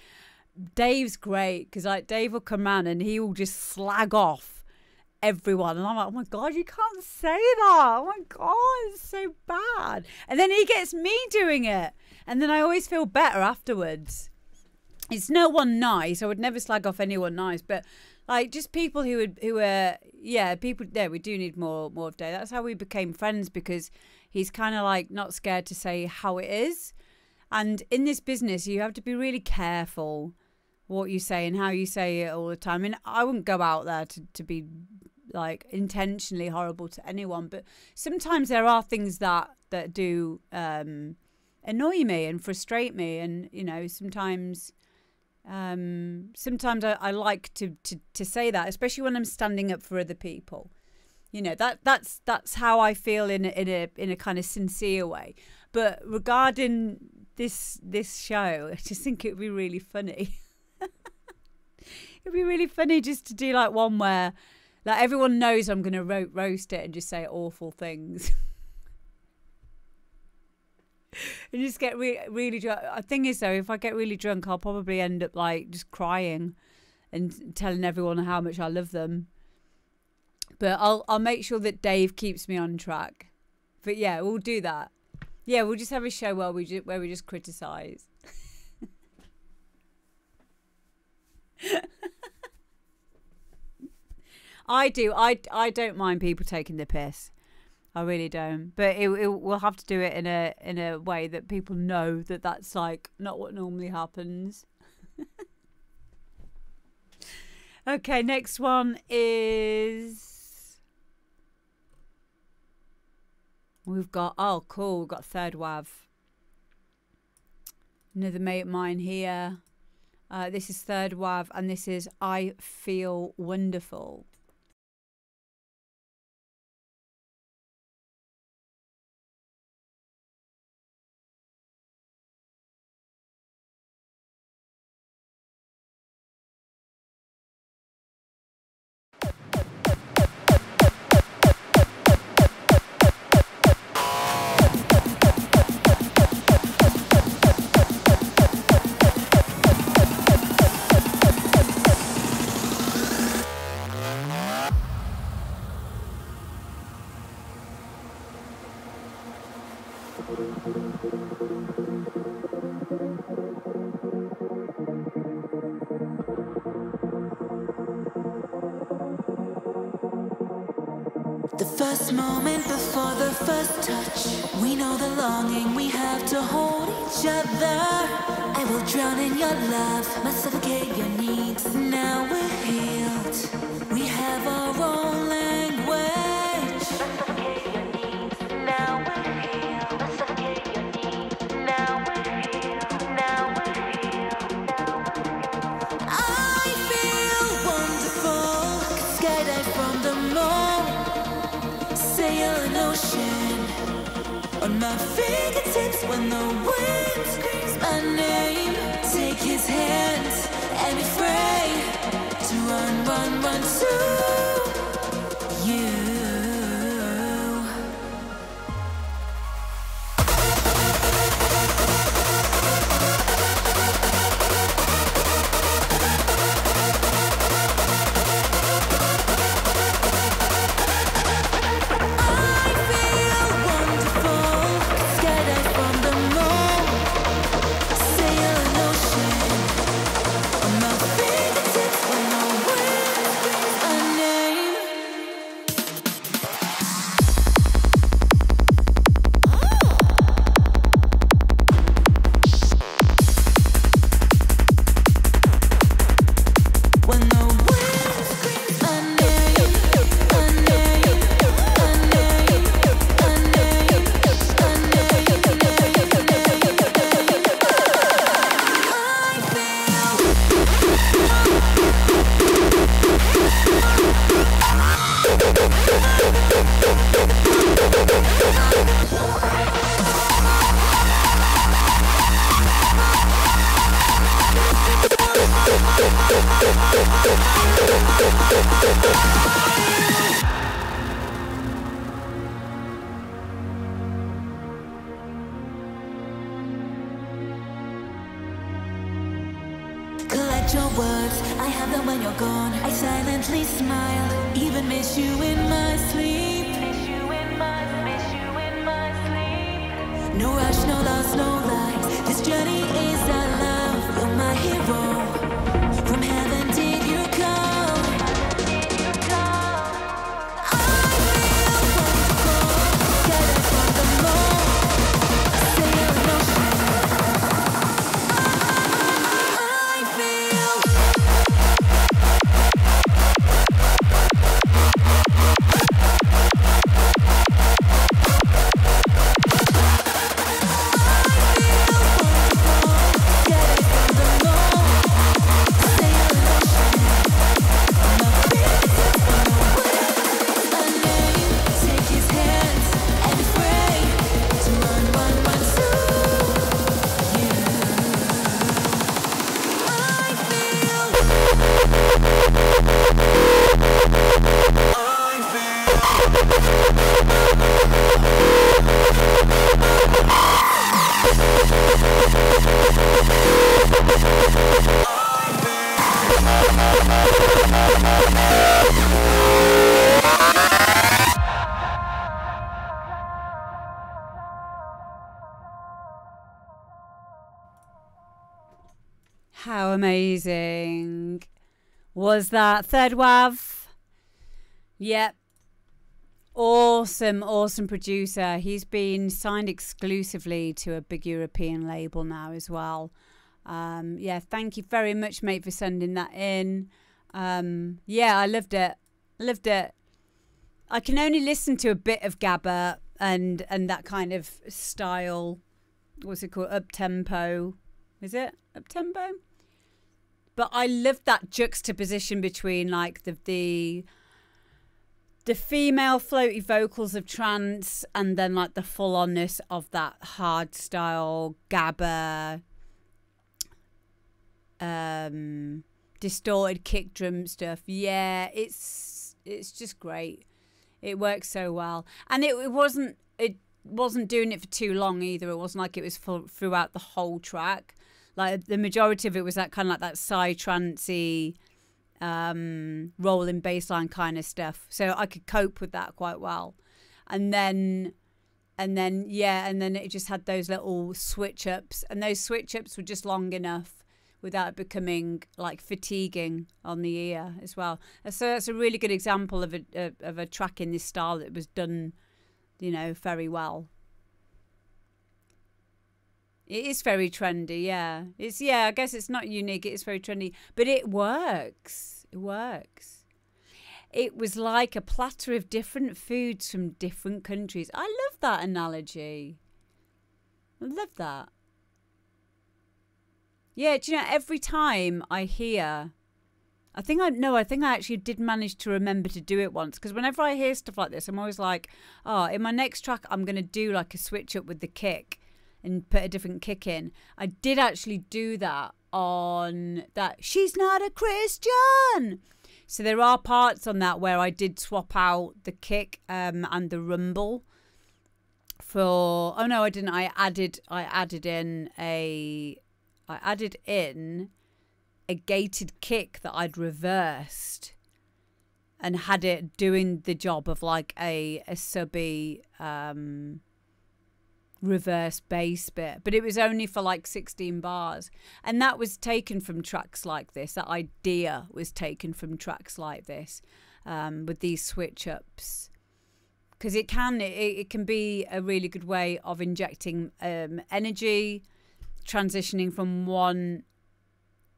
Dave's great because like Dave will come round and he will just slag off everyone, and I'm like, oh my god, you can't say that. Oh my god, it's so bad. And then he gets me doing it, and then I always feel better afterwards it's no one nice. I would never slag off anyone nice, but like just people who would who are yeah people. Yeah, we do need more more of Dave. That's how we became friends because he's kind of like not scared to say how it is. And in this business, you have to be really careful what you say and how you say it all the time. And I wouldn't go out there to, to be like intentionally horrible to anyone, but sometimes there are things that that do um, annoy me and frustrate me, and you know sometimes um, sometimes I, I like to, to to say that, especially when I'm standing up for other people. You know that that's that's how I feel in a, in a in a kind of sincere way. But regarding this this show, I just think it would be really funny. It'd be really funny just to do like one where like everyone knows I'm going to ro- roast it and just say awful things. and just get re- really drunk. Uh, the thing is, though, if I get really drunk, I'll probably end up like just crying and telling everyone how much I love them. But I'll I'll make sure that Dave keeps me on track. But yeah, we'll do that. Yeah, we'll just have a show where we ju- where we just criticize. I do. I I don't mind people taking the piss. I really don't. But it, it we'll have to do it in a in a way that people know that that's like not what normally happens. okay, next one is we've got oh cool, we've got third wav. Another mate of mine here. Uh, this is third wav, and this is I feel wonderful. First moment before the first touch. We know the longing we have to hold each other. I will drown in your love, must suffocate your needs. Now we're his hands and be free to run, run, run to was that third wav? Yep. Awesome, awesome producer. He's been signed exclusively to a big European label now as well. Um, yeah, thank you very much, mate, for sending that in. Um, yeah, I loved it. Loved it. I can only listen to a bit of Gabba and and that kind of style. What's it called? Up tempo. Is it up tempo? But I love that juxtaposition between like the the the female floaty vocals of trance and then like the full onness of that hard style gabba um distorted kick drum stuff. Yeah it's it's just great. It works so well. And it, it wasn't it wasn't doing it for too long either. It wasn't like it was full, throughout the whole track like the majority of it was that kind of like that side trancey um rolling bassline kind of stuff so i could cope with that quite well and then and then yeah and then it just had those little switch ups and those switch ups were just long enough without it becoming like fatiguing on the ear as well. So that's a really good example of a of a track in this style that was done, you know, very well. It is very trendy, yeah. It's yeah, I guess it's not unique, it is very trendy, but it works. It works. It was like a platter of different foods from different countries. I love that analogy. I love that. Yeah, do you know every time I hear I think I no, I think I actually did manage to remember to do it once because whenever I hear stuff like this, I'm always like, oh, in my next track, I'm gonna do like a switch up with the kick and put a different kick in. I did actually do that on that. She's not a Christian. So there are parts on that where I did swap out the kick um, and the rumble for. Oh no, I didn't. I added. I added in a. I added in a gated kick that I'd reversed and had it doing the job of like a a subby um reverse bass bit but it was only for like 16 bars. And that was taken from tracks like this. That idea was taken from tracks like this um, with these switch ups because it can it, it can be a really good way of injecting um, energy transitioning from one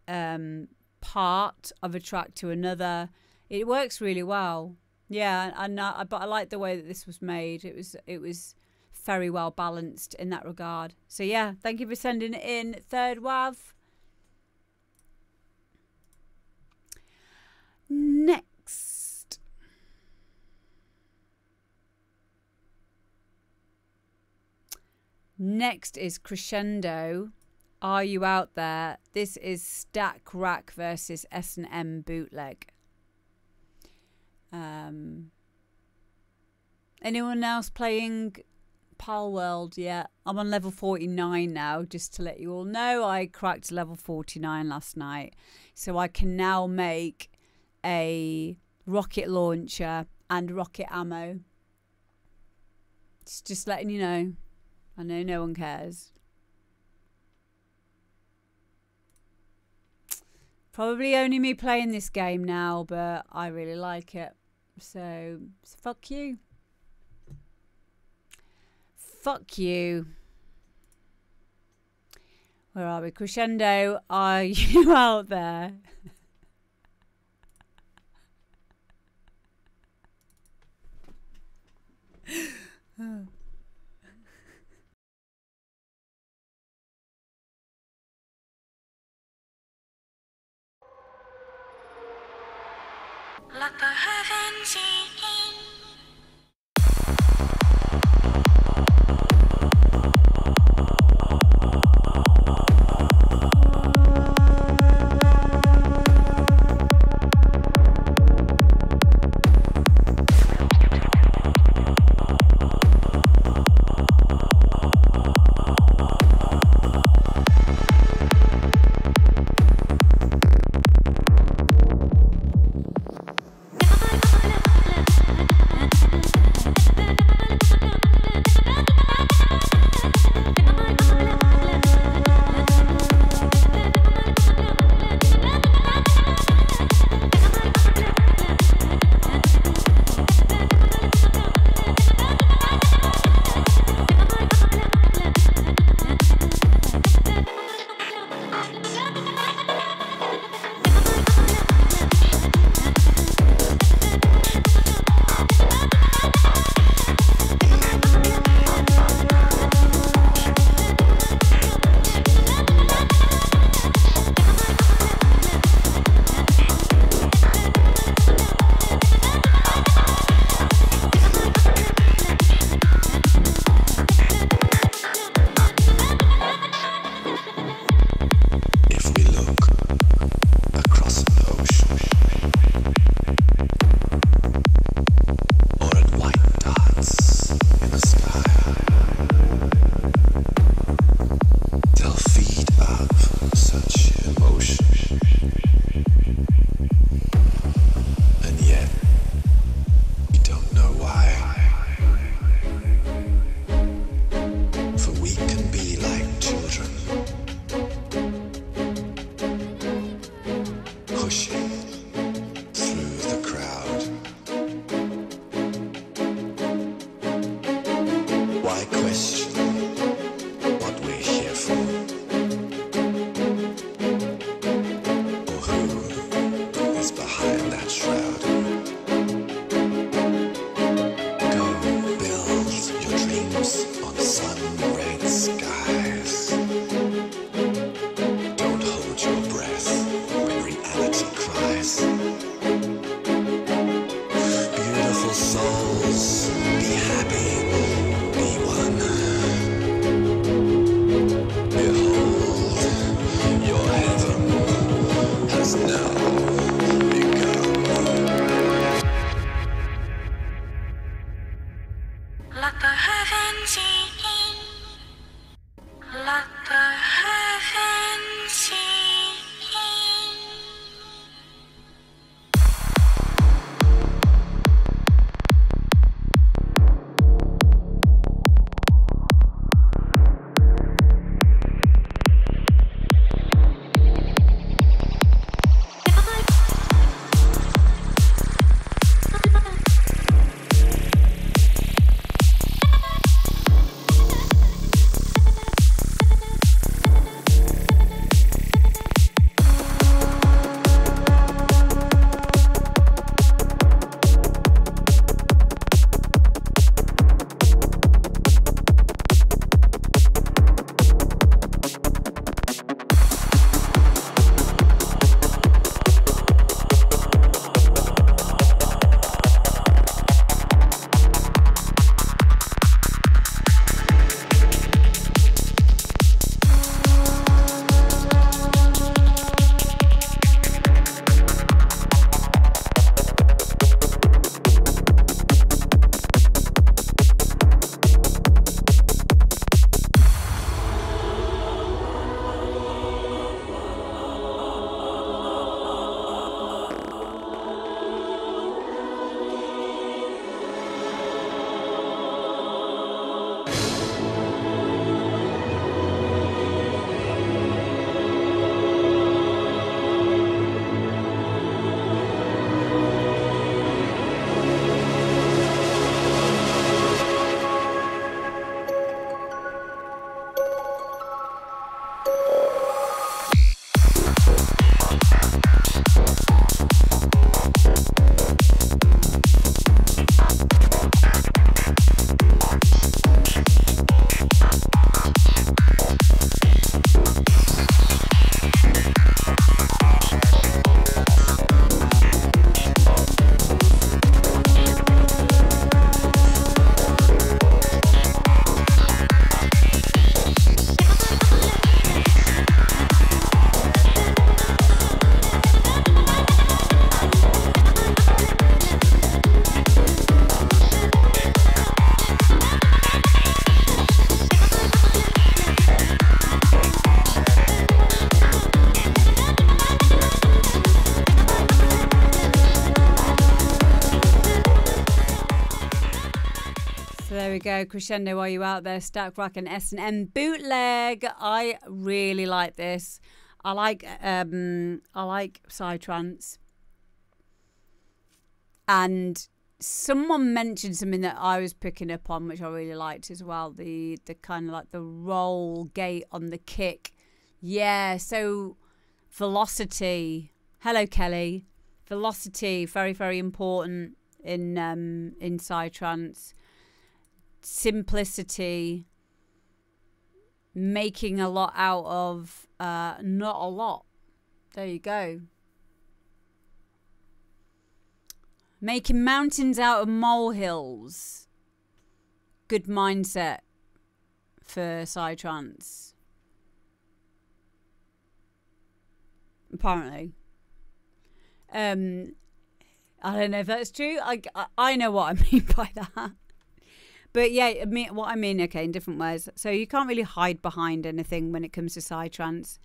um, part of a track to another. It works really well. Yeah and I, but i like the way that this was made. It was it was very well balanced in that regard. So yeah, thank you for sending it in. Third wav. Next. Next is Crescendo. Are you out there? This is Stack Rack versus S&M bootleg. Um, anyone else playing Palworld, yeah. I'm on level 49 now, just to let you all know. I cracked level 49 last night. So I can now make a rocket launcher and rocket ammo. It's just letting you know. I know no one cares. Probably only me playing this game now, but I really like it. So, so fuck you. Fuck you. Where are we? Crescendo, are you out there? Let the heavens sing. Go. Crescendo, are you out there? Stack Rack and S and M bootleg. I really like this. I like um I like psytrance. And someone mentioned something that I was picking up on, which I really liked as well. The the kind of like the roll gate on the kick. Yeah, so velocity. Hello, Kelly. Velocity, very, very important in um in psytrance simplicity, making a lot out of uh, not a lot. There you go. Making mountains out of molehills. Good mindset for psytrance. Apparently. Um, I don't know if that's true. I, I, I know what I mean by that. But yeah, I mean, what I mean, okay, in different ways. So you can't really hide behind anything when it comes to psytrance.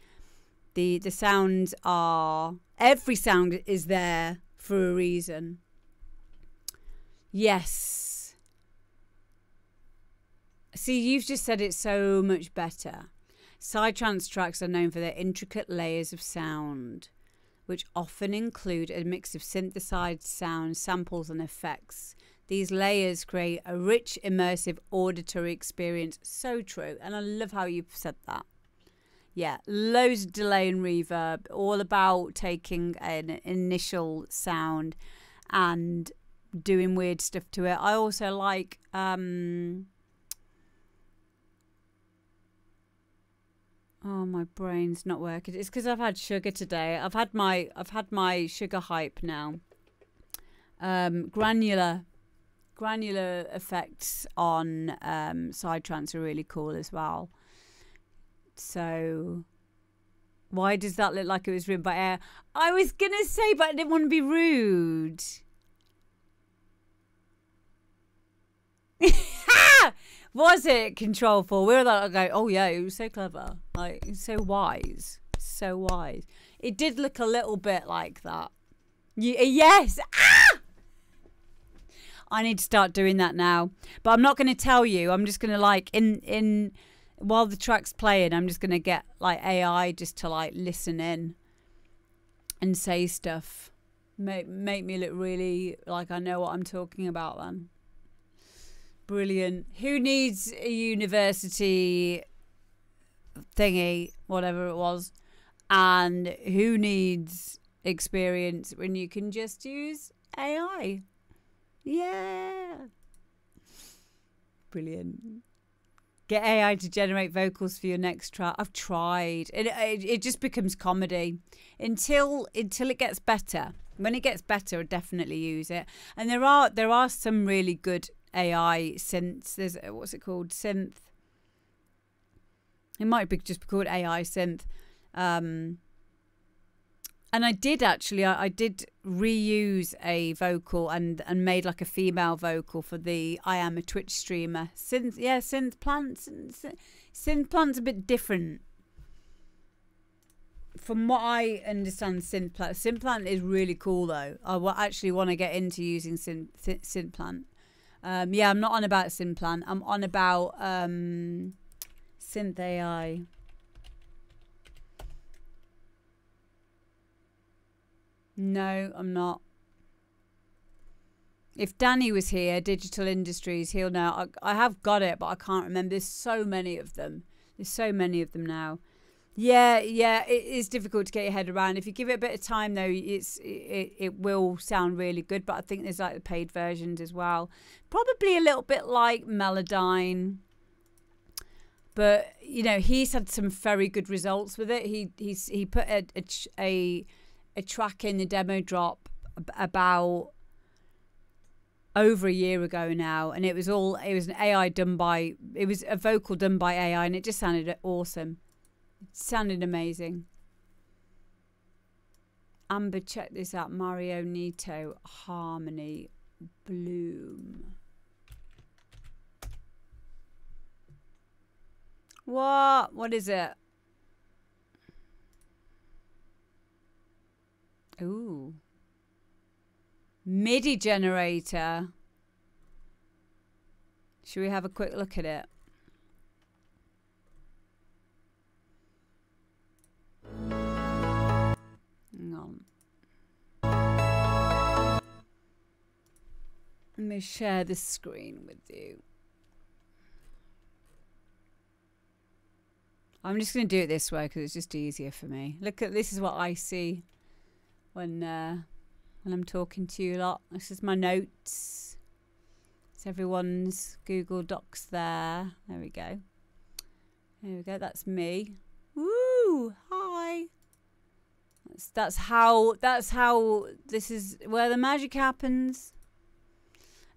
The the sounds are every sound is there for a reason. Yes. See, you've just said it so much better. Psytrance tracks are known for their intricate layers of sound, which often include a mix of synthesized sounds, samples, and effects. These layers create a rich, immersive auditory experience. So true. And I love how you've said that. Yeah, loads of delay and reverb, all about taking an initial sound and doing weird stuff to it. I also like um Oh, my brain's not working. It's because I've had sugar today. I've had my I've had my sugar hype now. Um, granular, granular effects on um, psytrance are really cool as well. So, why does that look like it was written by air? I was gonna say, but I didn't want to be rude. was it control four? We were like, okay, oh yeah, it was so clever, like so wise, so wise. It did look a little bit like that. Y- yes. Ah! I need to start doing that now, but I'm not going to tell you. I'm just going to like in in while the track's playing, I'm just going to get like AI just to like listen in and say stuff. Make make me look really like I know what I'm talking about. Then. Brilliant. Who needs a university thingy, whatever it was? And who needs experience when you can just use AI? Yeah. Brilliant. Get AI to generate vocals for your next track. I've tried. It, it it just becomes comedy until until it gets better. When it gets better, I'll definitely use it. And there are there are some really good AI synths. There's uh, what's it called? Synth. It might be just be called AI synth. Um, and I did actually, I, I did reuse a vocal and and made like a female vocal for the I am a Twitch streamer. Synth, yeah, Synplants. Synth, plants a bit different. From what I understand, Synplant, synth plant is really cool though. I actually want to get into using synth, synth, Synplant. Um, yeah, I'm not on about Synplant. I'm on about um, synth AI. No, I'm not. If Danny was here, Digital Industries, he'll know. I, I have got it, but I can't remember. There's so many of them. There's so many of them now. Yeah, yeah, it is difficult to get your head around. If you give it a bit of time, though, it's it, it will sound really good. But I think there's like the paid versions as well. Probably a little bit like Melodyne. But you know, he's had some very good results with it. He he's he put a a, a a track in the demo drop about over a year ago now and it was all it was an AI done by it was a vocal done by AI and it just sounded awesome. It sounded amazing. Amber check this out. Mario Nieto Harmony Bloom. What? What is it Ooh. MIDI generator. Should we have a quick look at it? Hang on. Let me share the screen with you. I'm just going to do it this way because it's just easier for me. Look at this is what I see when uh, when I'm talking to you a lot. This is my notes. It's everyone's Google Docs there. There we go. There we go. That's me. Woo! Hi. That's that's how that's how this is where the magic happens.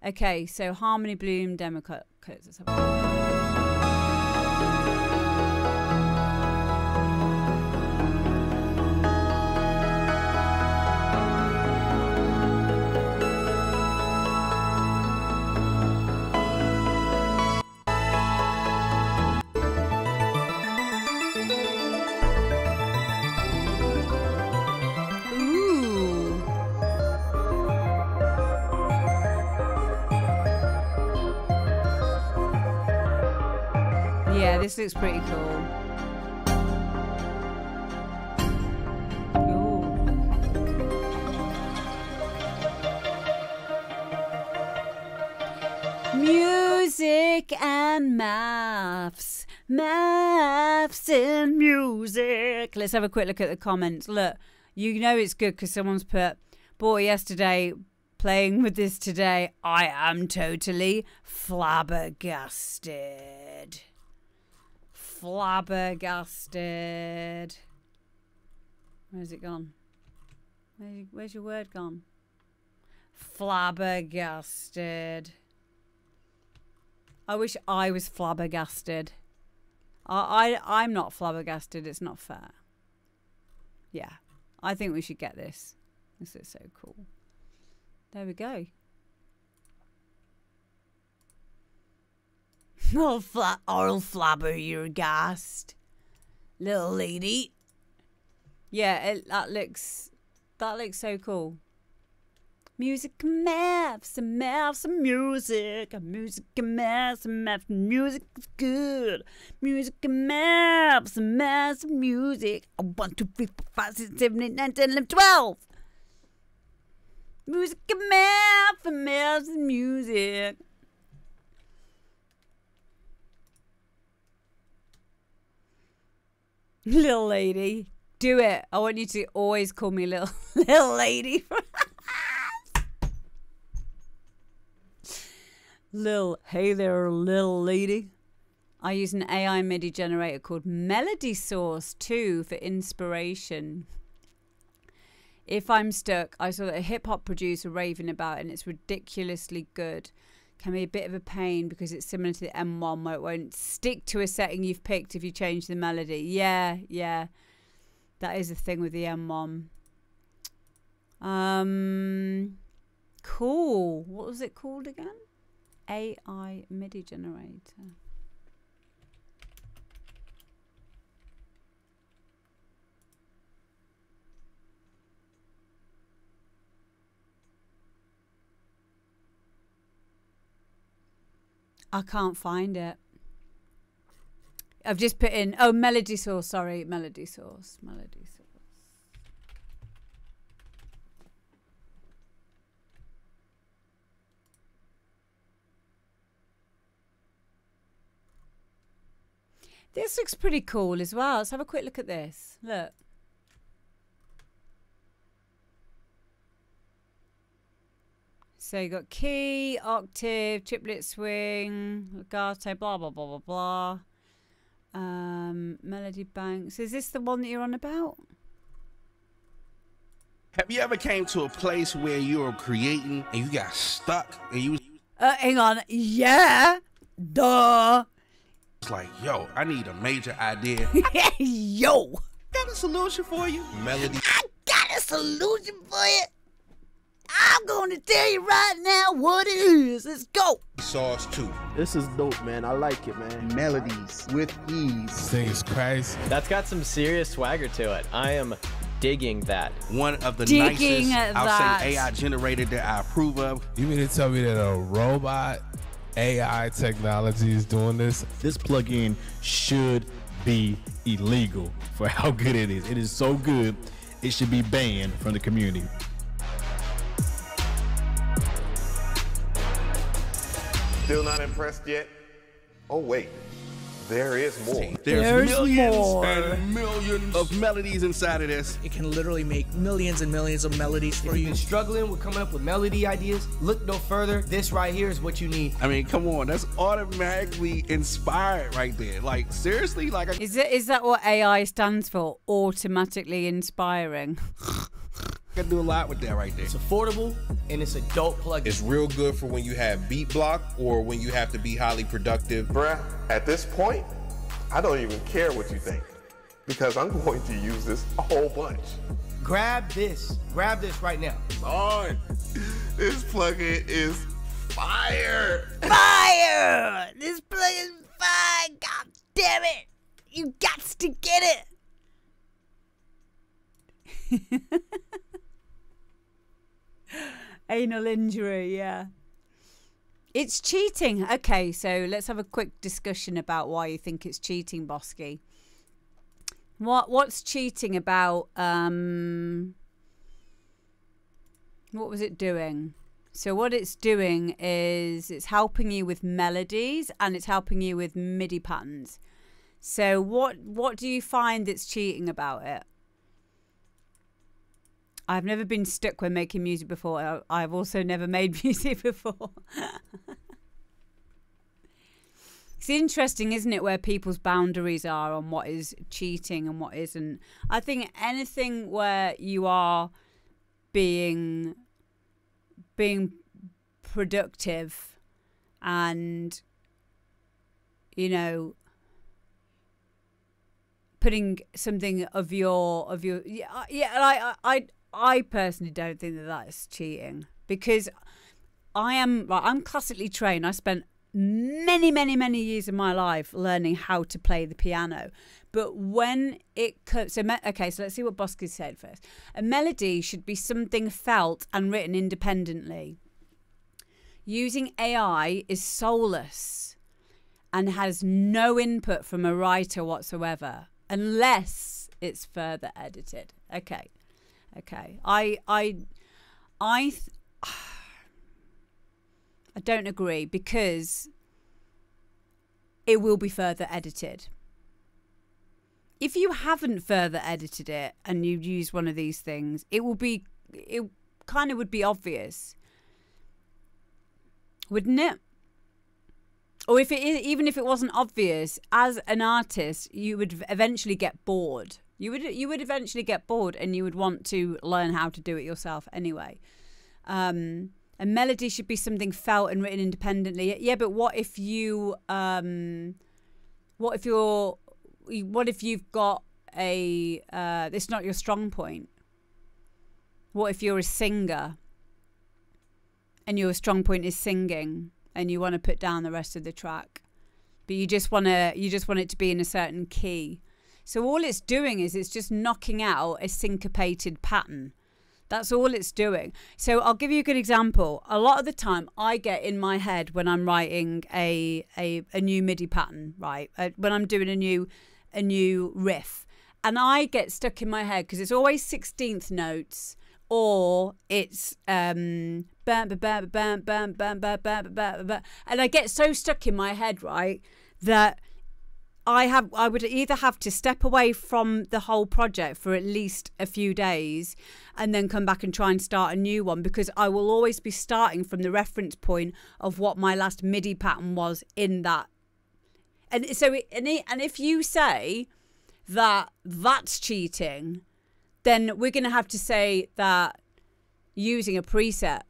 Okay, so Harmony Bloom demo cut. This looks pretty cool. Music and maths. Maths and music. Let's have a quick look at the comments. Look, you know it's good because someone's put, bought yesterday, playing with this today. I am totally flabbergasted. Flabbergasted. Where's it gone? Where's, where's your word gone? Flabbergasted. I wish I was flabbergasted. I, I I'm not flabbergasted. It's not fair. Yeah, I think we should get this. This is so cool. There we go. Oh, flabber, you're gassed, little lady. Yeah, it, that looks that looks so cool. Music and maths and maths and music music and maths and maths and music is good. Music and maths and maths and music. A one, two, three, four, five, six, seven, eight, nine, ten, eleven, twelve. Music and math and maths and music. Little lady. Do it. I want you to always call me little little lady. Lil, hey there, little lady. I use an AI MIDI generator called Melody Sauce 2 for inspiration. If I'm stuck, I saw that a hip hop producer raving about it and it's ridiculously good. Can be a bit of a pain because it's similar to the M1 where it won't stick to a setting you've picked if you change the melody. Yeah, yeah. That is the thing with the M1. Um, cool. What was it called again? AI MIDI generator. I can't find it. I've just put in oh melody sauce. Sorry, melody sauce. Melody sauce. This looks pretty cool as well. Let's have a quick look at this. Look. So you got key, octave, triplet swing, legato, blah blah blah blah blah. Um, melody banks. Is this the one that you're on about? Have you ever came to a place where you were creating and you got stuck and you was Uh, hang on. Yeah. Duh. It's like, yo, I need a major idea. Yo. got a solution for you? Melody I got a solution for you. I'm going to tell you right now what it is. Let's go. Sauce 2. This is dope, man. I like it, man. melodies with ease. This thing is crazy. That's got some serious swagger to it. I am digging that. One of the Digging nicest, I'll say AI generated that I approve of. You mean to tell me that a robot AI technology is doing this? This plugin should be illegal for how good it is. It is so good, it should be banned from the community. Still not impressed yet? Oh, wait. There is more. There's, There's millions more. and millions of melodies inside of this. It can literally make millions and millions of melodies for If you've you. been struggling with coming up with melody ideas, look no further. This right here is what you need. I mean, come on, that's automatically inspired right there. Like seriously, like I Is it is that what AI stands for? Automatically inspiring. can do a lot with that right there. It's affordable and it's a dope plugin. It's real good for when you have beat block or when you have to be highly productive. Bruh, at this point, I don't even care what you think because I'm going to use this a whole bunch. Grab this. Grab this right now. On. This plugin is fire. Fire! This play is fire! God damn it! You got to get it! Anal injury, yeah. It's cheating. Okay, so let's have a quick discussion about why you think it's cheating, Bosky. What what's cheating about um what was it doing? So what it's doing is it's helping you with melodies and it's helping you with MIDI patterns. So what what do you find that's cheating about it? I've never been stuck when making music before. I've also never made music before. it's interesting, isn't it, where people's boundaries are on what is cheating and what isn't. I think anything where you are being being productive and you know putting something of your of your yeah yeah I I I personally don't think that that's cheating because I am right, I'm classically trained. I spent many many many years of my life learning how to play the piano. But when it comes, so okay, so let's see what Bosky said first. A melody should be something felt and written independently. Using AI is soulless and has no input from a writer whatsoever unless it's further edited. Okay. Okay. I I I I don't agree because it will be further edited. If you haven't further edited it and you use one of these things, it will be it kind of would be obvious. Wouldn't it? or if it is, even if it wasn't obvious, as an artist, you would eventually get bored. You would you would eventually get bored, and you would want to learn how to do it yourself anyway. Um, a melody should be something felt and written independently. Yeah, but what if you um, what if you're what if you've got a uh, it's not your strong point? What if you're a singer and your strong point is singing? and you want to put down the rest of the track but you just want to you just want it to be in a certain key so all it's doing is it's just knocking out a syncopated pattern that's all it's doing so i'll give you a good example a lot of the time i get in my head when i'm writing a a, a new midi pattern right uh, when i'm doing a new a new riff and i get stuck in my head because it's always 16th notes or it's um bam bam bam bam bam bam bam bam and I get so stuck in my head right that I have I would either have to step away from the whole project for at least a few days and then come back and try and start a new one because I will always be starting from the reference point of what my last MIDI pattern was in that and so and, it, and if you say that that's cheating then we're going to have to say that using a preset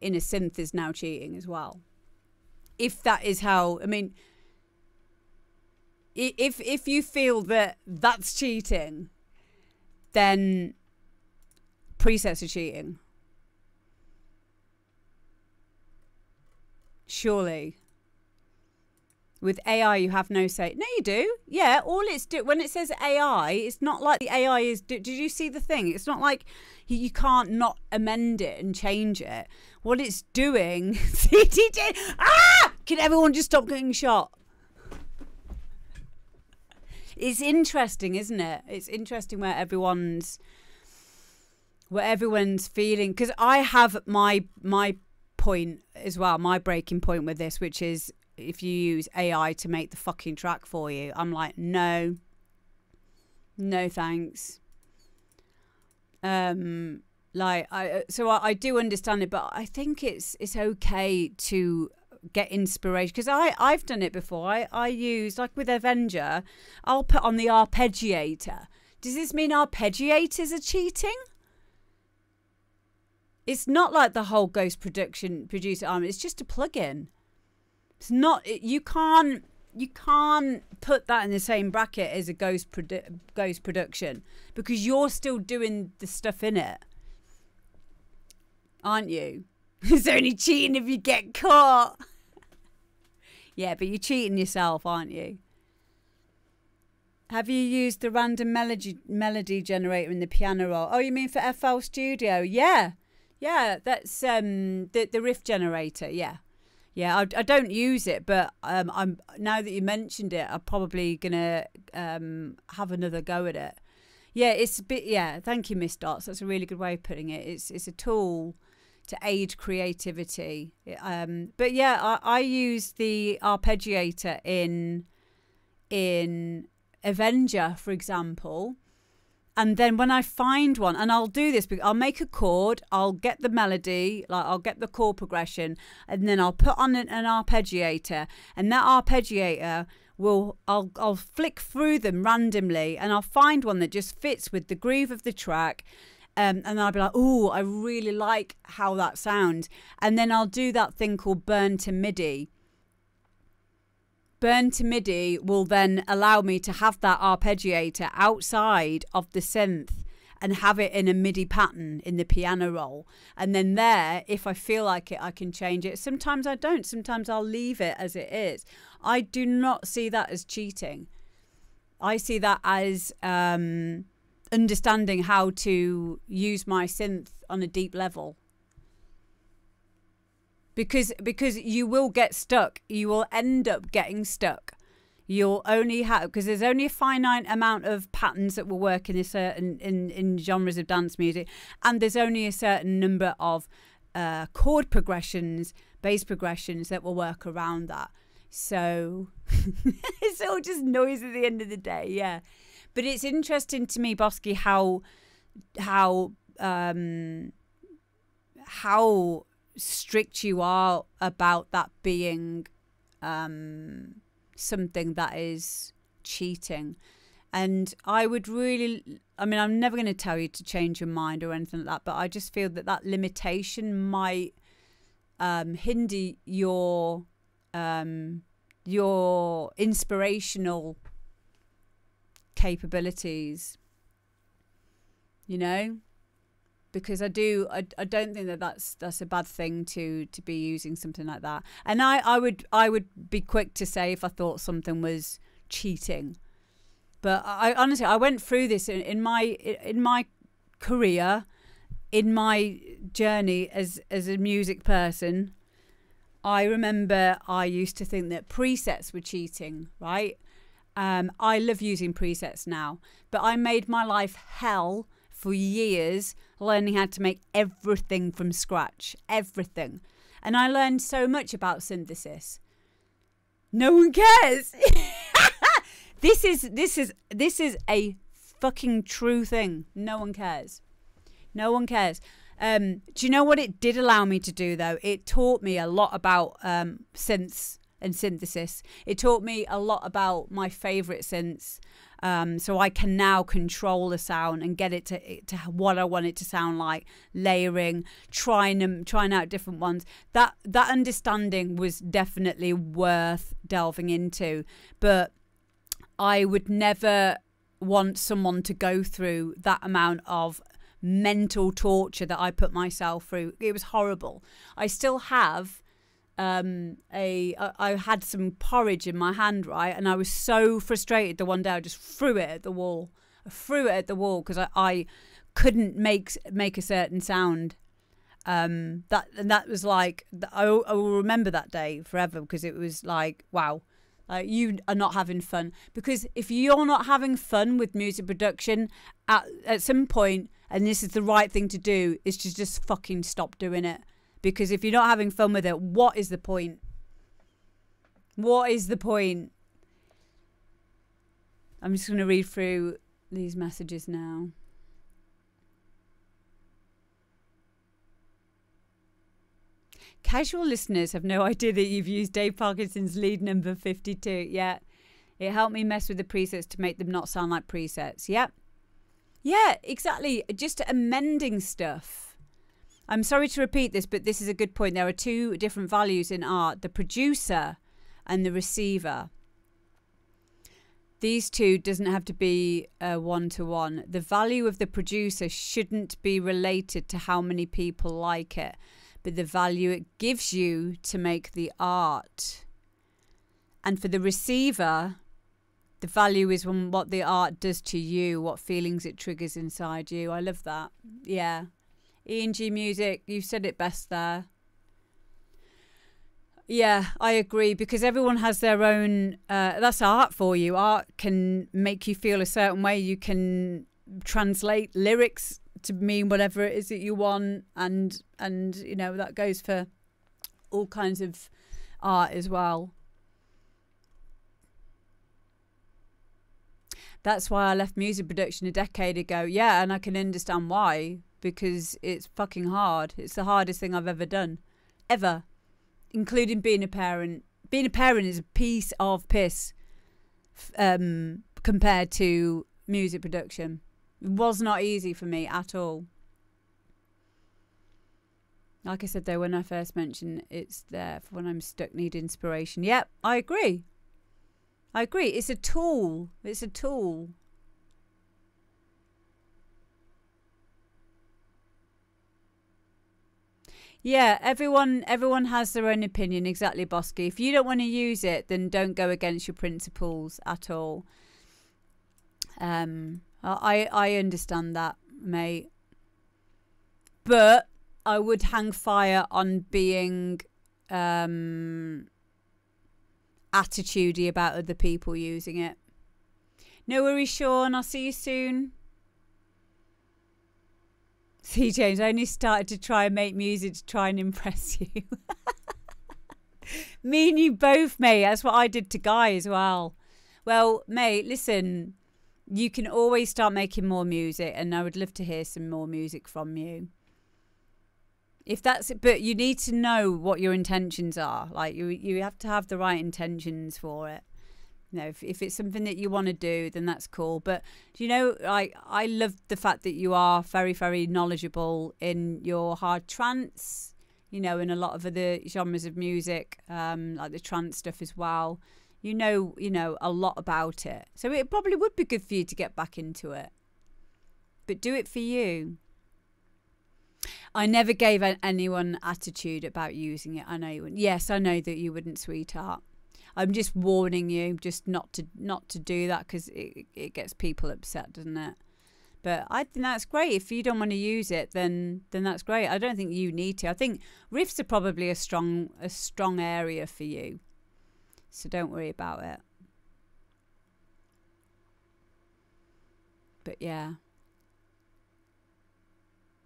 in a synth is now cheating as well. If that is how, I mean, if if you feel that that's cheating, then presets are cheating. Surely. With AI, you have no say. No, you do. Yeah, all it's do when it says AI, it's not like the AI is. Did you see the thing? It's not like you, can't not amend it and change it. What it's doing. Ah! Can everyone just stop getting shot? It's interesting, isn't it? It's interesting where everyone's where everyone's feeling because I have my my point as well, my breaking point with this, which is if you use AI to make the fucking track for you, I'm like, no, no thanks. Um, like I, so I, I do understand it, but I think it's it's okay to get inspiration because I I've done it before. I I use like with Avenger, I'll put on the arpeggiator. Does this mean arpeggiators are cheating? It's not like the whole Ghost production producer arm. It's just a plugin. It's not. You can't. You can't put that in the same bracket as a Ghost produ- Ghost production because you're still doing the stuff in it, aren't you? it's only cheating if you get caught. Yeah, but you're cheating yourself, aren't you? Have you used the random melody melody generator in the piano roll? Oh, you mean for FL Studio? Yeah, yeah. That's um the the riff generator. Yeah, yeah. I, I don't use it, but um I'm now that you mentioned it, I'm probably gonna um have another go at it. Yeah, it's a bit. Yeah, thank you, Miss Dots. That's a really good way of putting it. It's it's a tool to aid creativity. Um, but yeah, I, I use the arpeggiator in in Avenger, for example. And then when I find one, and I'll do this, I'll make a chord, I'll get the melody, like I'll get the chord progression, and then I'll put on an, an arpeggiator, and that arpeggiator will I'll I'll flick through them randomly, and I'll find one that just fits with the groove of the track, um, and then I'll be like, oh, I really like how that sounds, and then I'll do that thing called burn to MIDI. Burn to MIDI will then allow me to have that arpeggiator outside of the synth and have it in a MIDI pattern in the piano roll. And then there, if I feel like it, I can change it. Sometimes I don't. Sometimes I'll leave it as it is. I do not see that as cheating. I see that as um, understanding how to use my synth on a deep level. Because because you will get stuck. You will end up getting stuck. You'll only have because there's only a finite amount of patterns that will work in a certain in in genres of dance music and there's only a certain number of uh, chord progressions bass progressions that will work around that. So it's all just noise at the end of the day yeah but it's interesting to me bosky how how um how strict you are about that being um, something that is cheating. And I would really, I mean, I'm never going to tell you to change your mind or anything like that, but I just feel that that limitation might um, hinder your um, your inspirational capabilities. You know, because I do I, I don't think that that's that's a bad thing to to be using something like that. And I I would I would be quick to say if I thought something was cheating. But I honestly I went through this in, in my in my career, in my journey as as a music person. I remember I used to think that presets were cheating, right? Um, I love using presets now, but I made my life hell for years learning how to make everything from scratch, everything. And I learned so much about synthesis. No one cares. this is this is this is a fucking true thing. No one cares. No one cares. Um, do you know what it did allow me to do though? It taught me a lot about um, synths and synthesis. It taught me a lot about my favorite synths. Um, so I can now control the sound and get it to to what I want it to sound like. Layering, trying them, trying out different ones. That that understanding was definitely worth delving into. But I would never want someone to go through that amount of mental torture that I put myself through. It was horrible. I still have um a I, I had some porridge in my hand right? And I was so frustrated the one day I just threw it at the wall. I threw it at the wall because I, I couldn't make make a certain sound. Um that and that was like I, I will remember that day forever because it was like wow. Like you are not having fun. Because if you're not having fun with music production at at some point and this is the right thing to do is to just fucking stop doing it because if you're not having fun with it, what is the point? What is the point? I'm just going to read through these messages now. Casual listeners have no idea that you've used Dave Parkinson's lead number 52 yet. It helped me mess with the presets to make them not sound like presets. Yep. Yeah, exactly. Just amending stuff. I'm sorry to repeat this, but this is a good point. There are two different values in art the producer and the receiver. These two doesn't have to be one to one. The value of the producer shouldn't be related to how many people like it, but the value it gives you to make the art. And for the receiver, the value is when what the art does to you, what feelings it triggers inside you. I love that. Yeah. E&G Music, you said it best there. Yeah, I agree because everyone has their own. Uh, that's art for you. Art can make you feel a certain way. You can translate lyrics to mean whatever it is that you want, and and you know that goes for all kinds of art as well. That's why I left music production a decade ago. Yeah, and I can understand why because it's fucking hard. It's the hardest thing I've ever done, ever, including being a parent. Being a parent is a piece of piss um, compared to music production. It was not easy for me at all. Like I said though, when I first mentioned it's there for when I'm stuck, need inspiration. Yep, I agree. I agree. It's a tool. It's a tool. Yeah, everyone everyone has their own opinion. Exactly, Bosky. If you don't want to use it, then don't go against your principles at all. Um, I I understand that, mate. But I would hang fire on being um attitudey about other people using it. No worries, Sean. I'll see you soon. See, James, I only started to try and make music to try and impress you. Me and you both, mate. That's what I did to Guy as well. Well, mate, listen, you can always start making more music, and I would love to hear some more music from you. If that's it, but you need to know what your intentions are. Like you, you have to have the right intentions for it. You know, if, if it's something that you want to do, then that's cool. But do you know, I I love the fact that you are very very knowledgeable in your hard trance. You know, in a lot of other genres of music, um, like the trance stuff as well. You know, you know a lot about it, so it probably would be good for you to get back into it. But do it for you. I never gave anyone attitude about using it. I know you wouldn't. Yes, I know that you wouldn't, sweetheart. I'm just warning you, just not to not to do that because it it gets people upset, doesn't it? But I think that's great. If you don't want to use it, then then that's great. I don't think you need to. I think riffs are probably a strong a strong area for you, so don't worry about it. But yeah.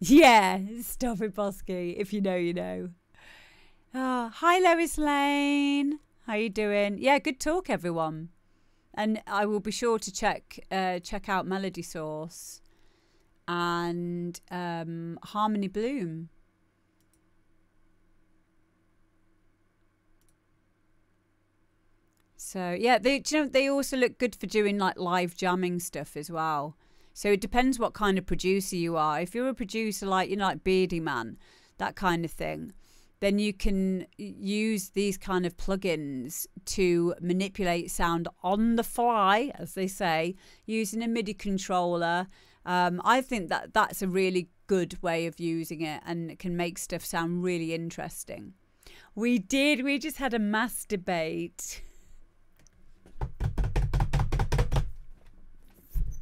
Yeah, stop it, Bosky. If you know, you know. Oh, hi, Lois Lane. How you doing? Yeah, good talk, everyone. And I will be sure to check uh, check out Melody Sauce and um, Harmony Bloom. So yeah, they you know they also look good for doing like live jamming stuff as well. So it depends what kind of producer you are. If you're a producer like you know like Beardyman, that kind of thing, then you can use these kind of plugins to manipulate sound on the fly, as they say, using a MIDI controller. Um, I think that that's a really good way of using it and it can make stuff sound really interesting. We did, we just had a mass debate.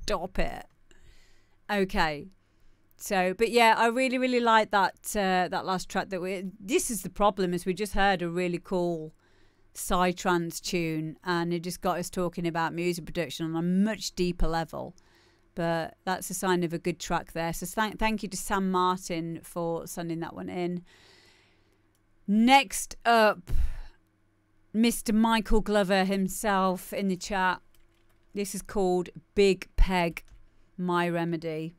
Stop it. Okay. So, but yeah, I really, really like that uh, that last track. That we this is the problem is we just heard a really cool psytrance tune, and it just got us talking about music production on a much deeper level. But that's a sign of a good track there. So thank thank you to Sam Martin for sending that one in. Next up, Mr. Michael Glover himself in the chat. This is called Big Peg, My Remedy.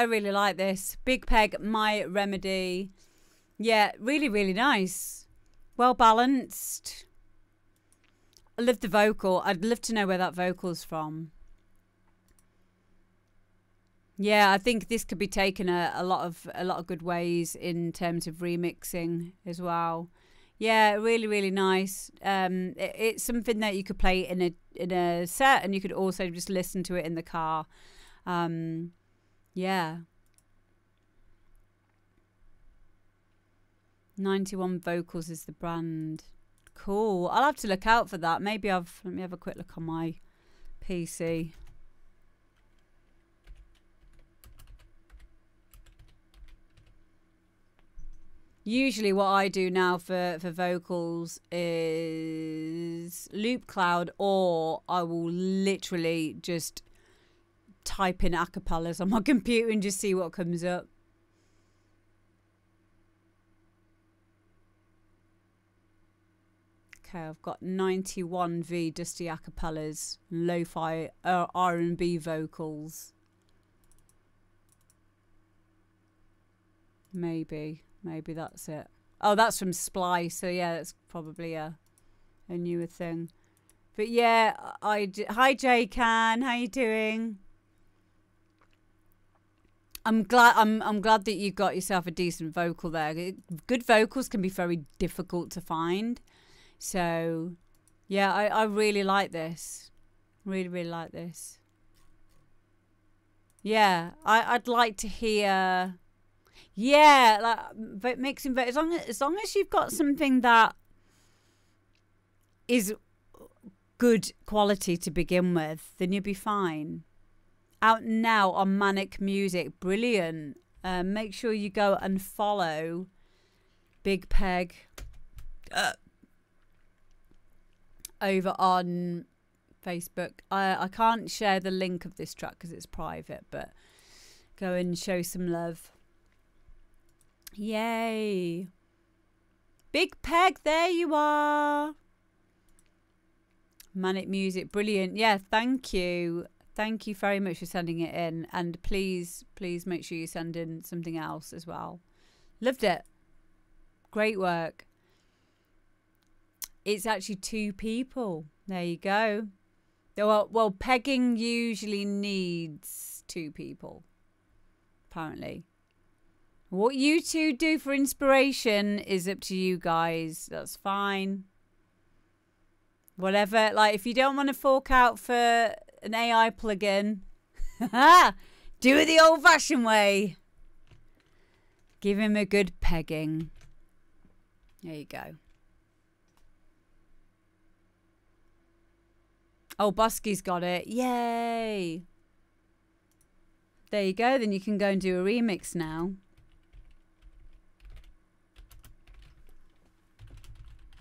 I really like this. Big Peg, My Remedy. Yeah, really, really nice. Well balanced. I love the vocal. I'd love to know where that vocal's from. Yeah, I think this could be taken a, a lot of a lot of good ways in terms of remixing as well. Yeah, really, really nice. Um, it, it's something that you could play in a in a set, and you could also just listen to it in the car. Um, yeah. 91 Vocals is the brand. Cool. I'll have to look out for that. Maybe I've let me have a quick look on my PC. Usually what I do now for, for vocals is Loopcloud or I will literally just type in acapellas on my computer and just see what comes up. Okay, I've got 91V Dusty acapellas, lo-fi uh, R&B vocals. Maybe, maybe that's it. Oh, that's from Splice, so yeah, that's probably a a newer thing. But yeah, I hi Jay Can, how you doing? I'm glad I'm I'm glad that you got yourself a decent vocal there. Good vocals can be very difficult to find. So, yeah, I, I really like this. Really, really like this. Yeah, I, I'd like to hear. Yeah, like but mixing, but as long as as long as you've got something that is good quality to begin with, then you'll be fine. Out now on Manic Music, brilliant. Uh, make sure you go and follow Big Peg. Uh, over on Facebook. I I can't share the link of this track because it's private, but Go and show some love. Yay. Big Peg, there you are. Manic music, brilliant. Yeah, thank you. Thank you very much for sending it in. And please, please make sure you send in something else as well. Loved it. Great work. It's actually two people. There you go. Well, well, pegging usually needs two people, apparently. What you two do for inspiration is up to you guys. That's fine. Whatever. Like, if you don't want to fork out for an AI plugin, do it the old fashioned way. Give him a good pegging. There you go. Oh, Bosky's got it. Yay. There you go. Then you can go and do a remix now.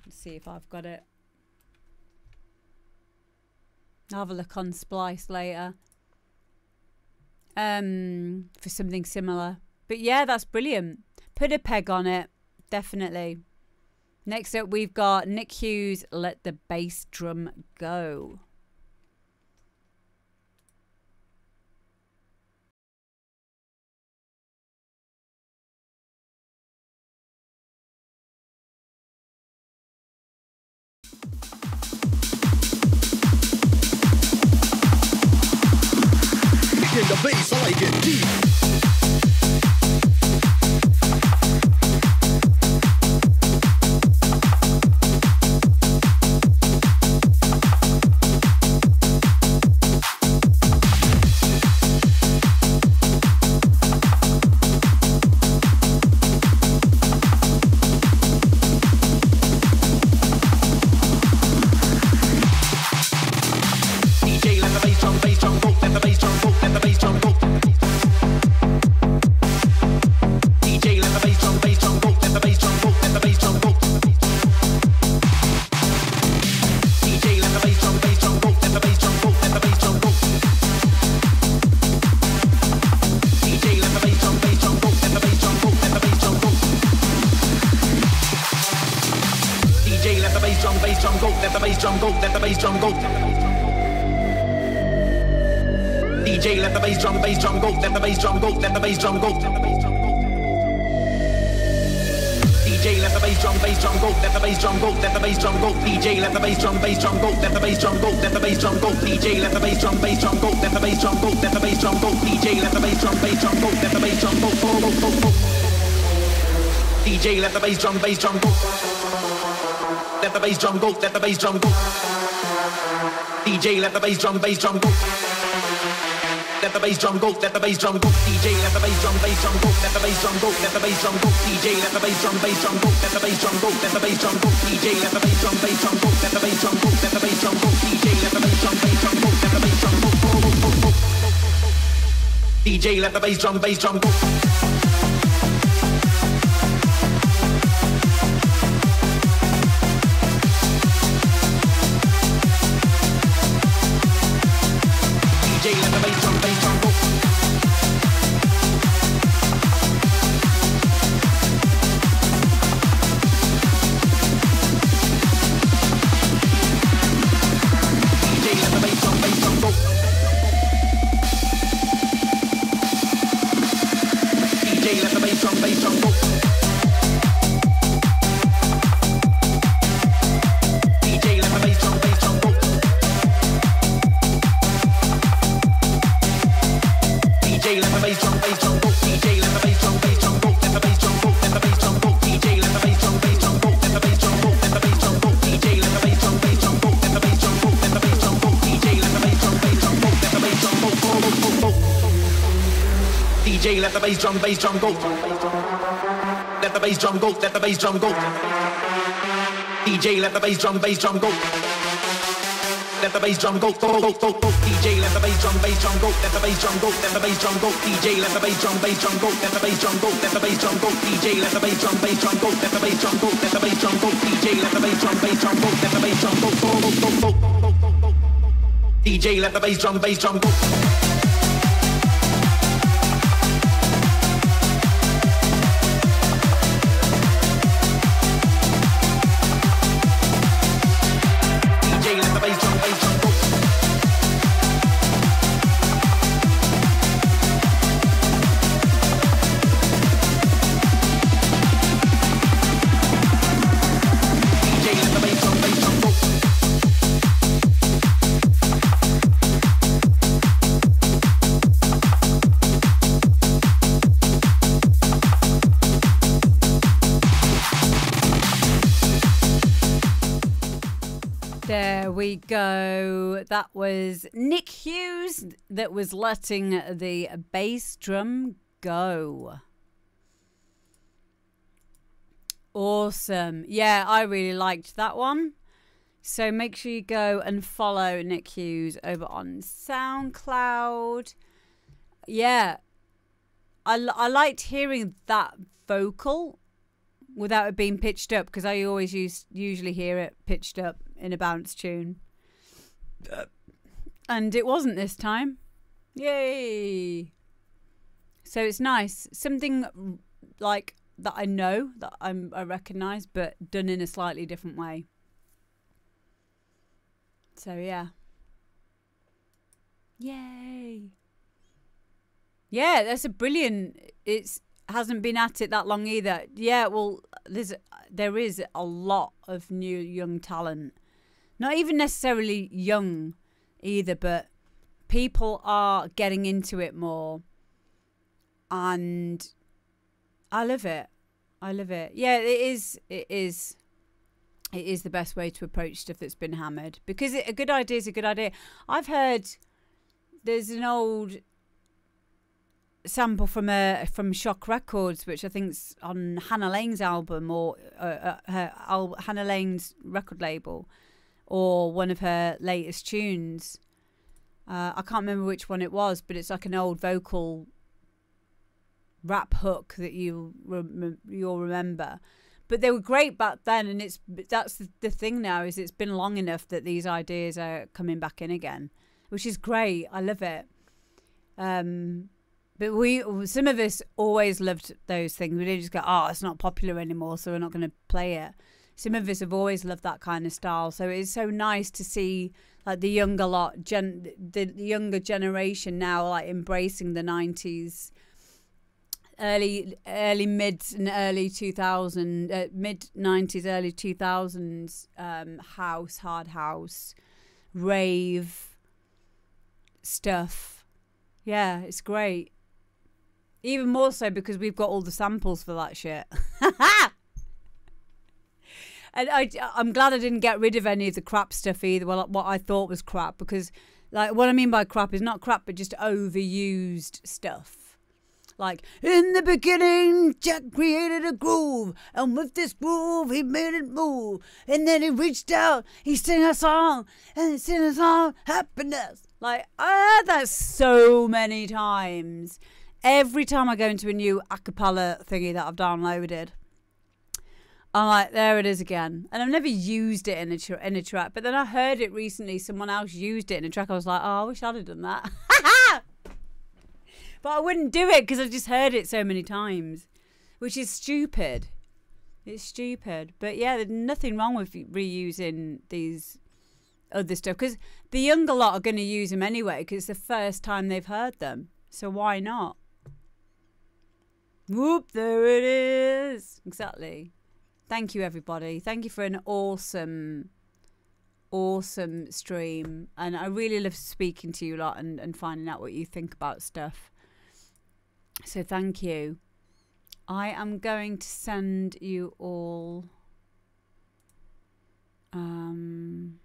Let's see if I've got it. I'll have a look on Splice later. Um, for something similar. But yeah, that's brilliant. Put a peg on it. Definitely. Next up, we've got Nick Hughes, Let the Bass Drum Go. In the bass, I like it deep. DJ, let the bass drum, bass drum go, let the bass drum go, let the bass drum go. DJ, let the bass drum, bass drum go, let the bass drum go, let the bass drum go. DJ, let the bass drum, bass drum go, let the bass drum go, let the bass drum go. DJ, let the bass drum, bass drum go, let the bass drum go, go, go, go, go. DJ, let the bass drum, bass drum go. Let the bass drum go, let the bass drum go. DJ, let the bass drum, bass drum go. Let the bass drum go, let the bass drum go. DJ, let the bass drum, bass drum go. Let the bass drum go, let the bass drum go. DJ, let the bass drum, bass drum go. Let the bass drum go, let the bass drum go. DJ, let the bass drum, bass drum go. Let the bass drum go, let the bass drum go. DJ, let the bass drum, bass drum go. Let the bass drum go. DJ, let the bass drum, bass drum go. Bass drum, go. Let the bass drum go, let the bass drum go. DJ, let the bass drum, bass drum go. Let the bass drum go, go, go, go, go. DJ, let the bass drum, bass drum go. Let the bass drum go, let the bass drum go. DJ, let the bass drum, bass drum go. Let the bass drum go, let the bass drum go. DJ, let the bass drum, bass drum go. Let the bass drum go, let the bass drum go. DJ, let the bass drum, bass drum go. Let the bass drum go, go, go, go, go. DJ, let the bass drum, bass drum go. That was Nick Hughes that was letting the bass drum go. Awesome. Yeah, I really liked that one. So make sure you go and follow Nick Hughes over on SoundCloud. Yeah. I, I liked hearing that vocal without it being pitched up because I always use, usually hear it pitched up in a bounce tune. And it wasn't this time. Yay. So it's nice. Something like that I know that I'm I recognize but done in a slightly different way. So yeah. Yay. Yeah, that's a brilliant it's hasn't been at it that long either. Yeah, well there's there is a lot of new young talent. Not even necessarily young either, but people are getting into it more. And I love it. I love it. Yeah, it is it is it is the best way to approach stuff that's been hammered because it, a good idea is a good idea. I've heard there's an old sample from a from Shock Records, which I think's on Hannah Laing's album or uh, uh, her al- Hannah Laing's record label, or one of her latest tunes. Uh, I can't remember which one it was, but it's like an old vocal rap hook that you rem- you'll remember. But they were great back then, and it's that's the, the thing now is it's been long enough that these ideas are coming back in again, which is great. I love it. Um, but we some of us always loved those things. We didn't just go, oh, it's not popular anymore, so we're not going to play it. Some of us have always loved that kind of style, so it's so nice to see like the younger lot, gen the, the younger generation now like embracing the nineties early early mid and early 2000 uh, mid 90s early 2000s um house hard house rave stuff. Yeah it's great. Even more so because we've got all the samples for that shit and I, I'm glad I didn't get rid of any of the crap stuff either. Well, what I thought was crap because, like, what I mean by crap is not crap, but just overused stuff. Like, in the beginning, Jack created a groove, and with this groove, he made it move. And then he reached out, he sang a song, and he sang a song, happiness. Like, I heard that so many times. Every time I go into a new a cappella thingy that I've downloaded, I'm like, there it is again. And I've never used it in a, tr- in a track, but then I heard it recently. Someone else used it in a track. I was like, oh, I wish I'd have done that. but I wouldn't do it because I just heard it so many times, which is stupid. It's stupid. But yeah, there's nothing wrong with reusing these other stuff because the younger lot are going to use them anyway because it's the first time they've heard them. So why not? Whoop, there it is. Exactly. Thank you, everybody. Thank you for an awesome, awesome stream. And I really love speaking to you a lot and, and finding out what you think about stuff. So thank you. I am going to send you all. Um,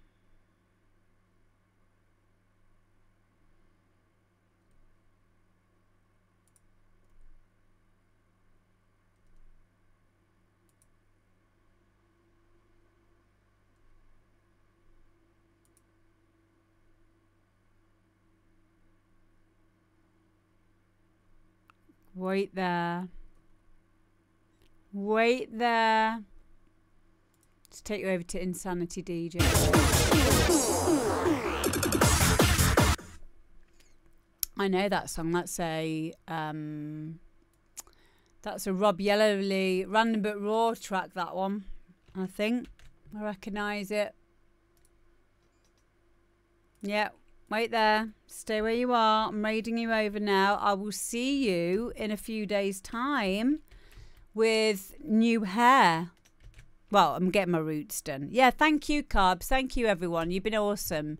Wait there. Wait there. Let's take you over to Insanity DJ. I know that song. That's a um, that's a Rob Yellowly random but raw track. That one, I think. I recognise it. Yeah, Wait there. Stay where you are. I'm raiding you over now. I will see you in a few days' time with new hair. Well, I'm getting my roots done. Yeah, thank you, Carbs. Thank you, everyone. You've been awesome.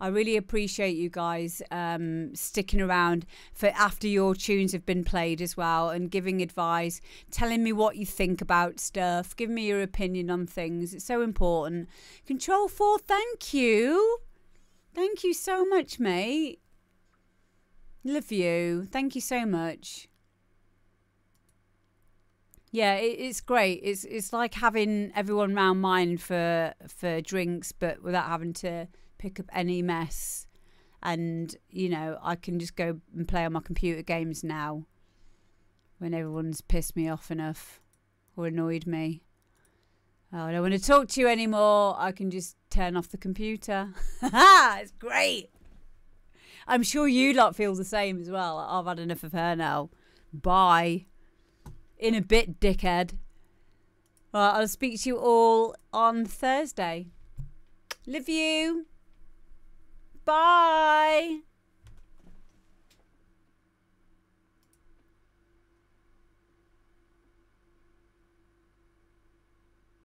I really appreciate you guys um, sticking around for after your tunes have been played as well and giving advice, telling me what you think about stuff, giving me your opinion on things. It's so important. Control 4, thank you. Thank you so much, mate. Love you. Thank you so much. Yeah, it, it's great. It's it's like having everyone round mine for for drinks, but without having to pick up any mess. And you know, I can just go and play on my computer games now. When everyone's pissed me off enough or annoyed me. Oh, I don't want to talk to you anymore. I can just turn off the computer. it's great. I'm sure you lot feel the same as well. I've had enough of her now. Bye. In a bit, dickhead. Well, I'll speak to you all on Thursday. Love you. Bye.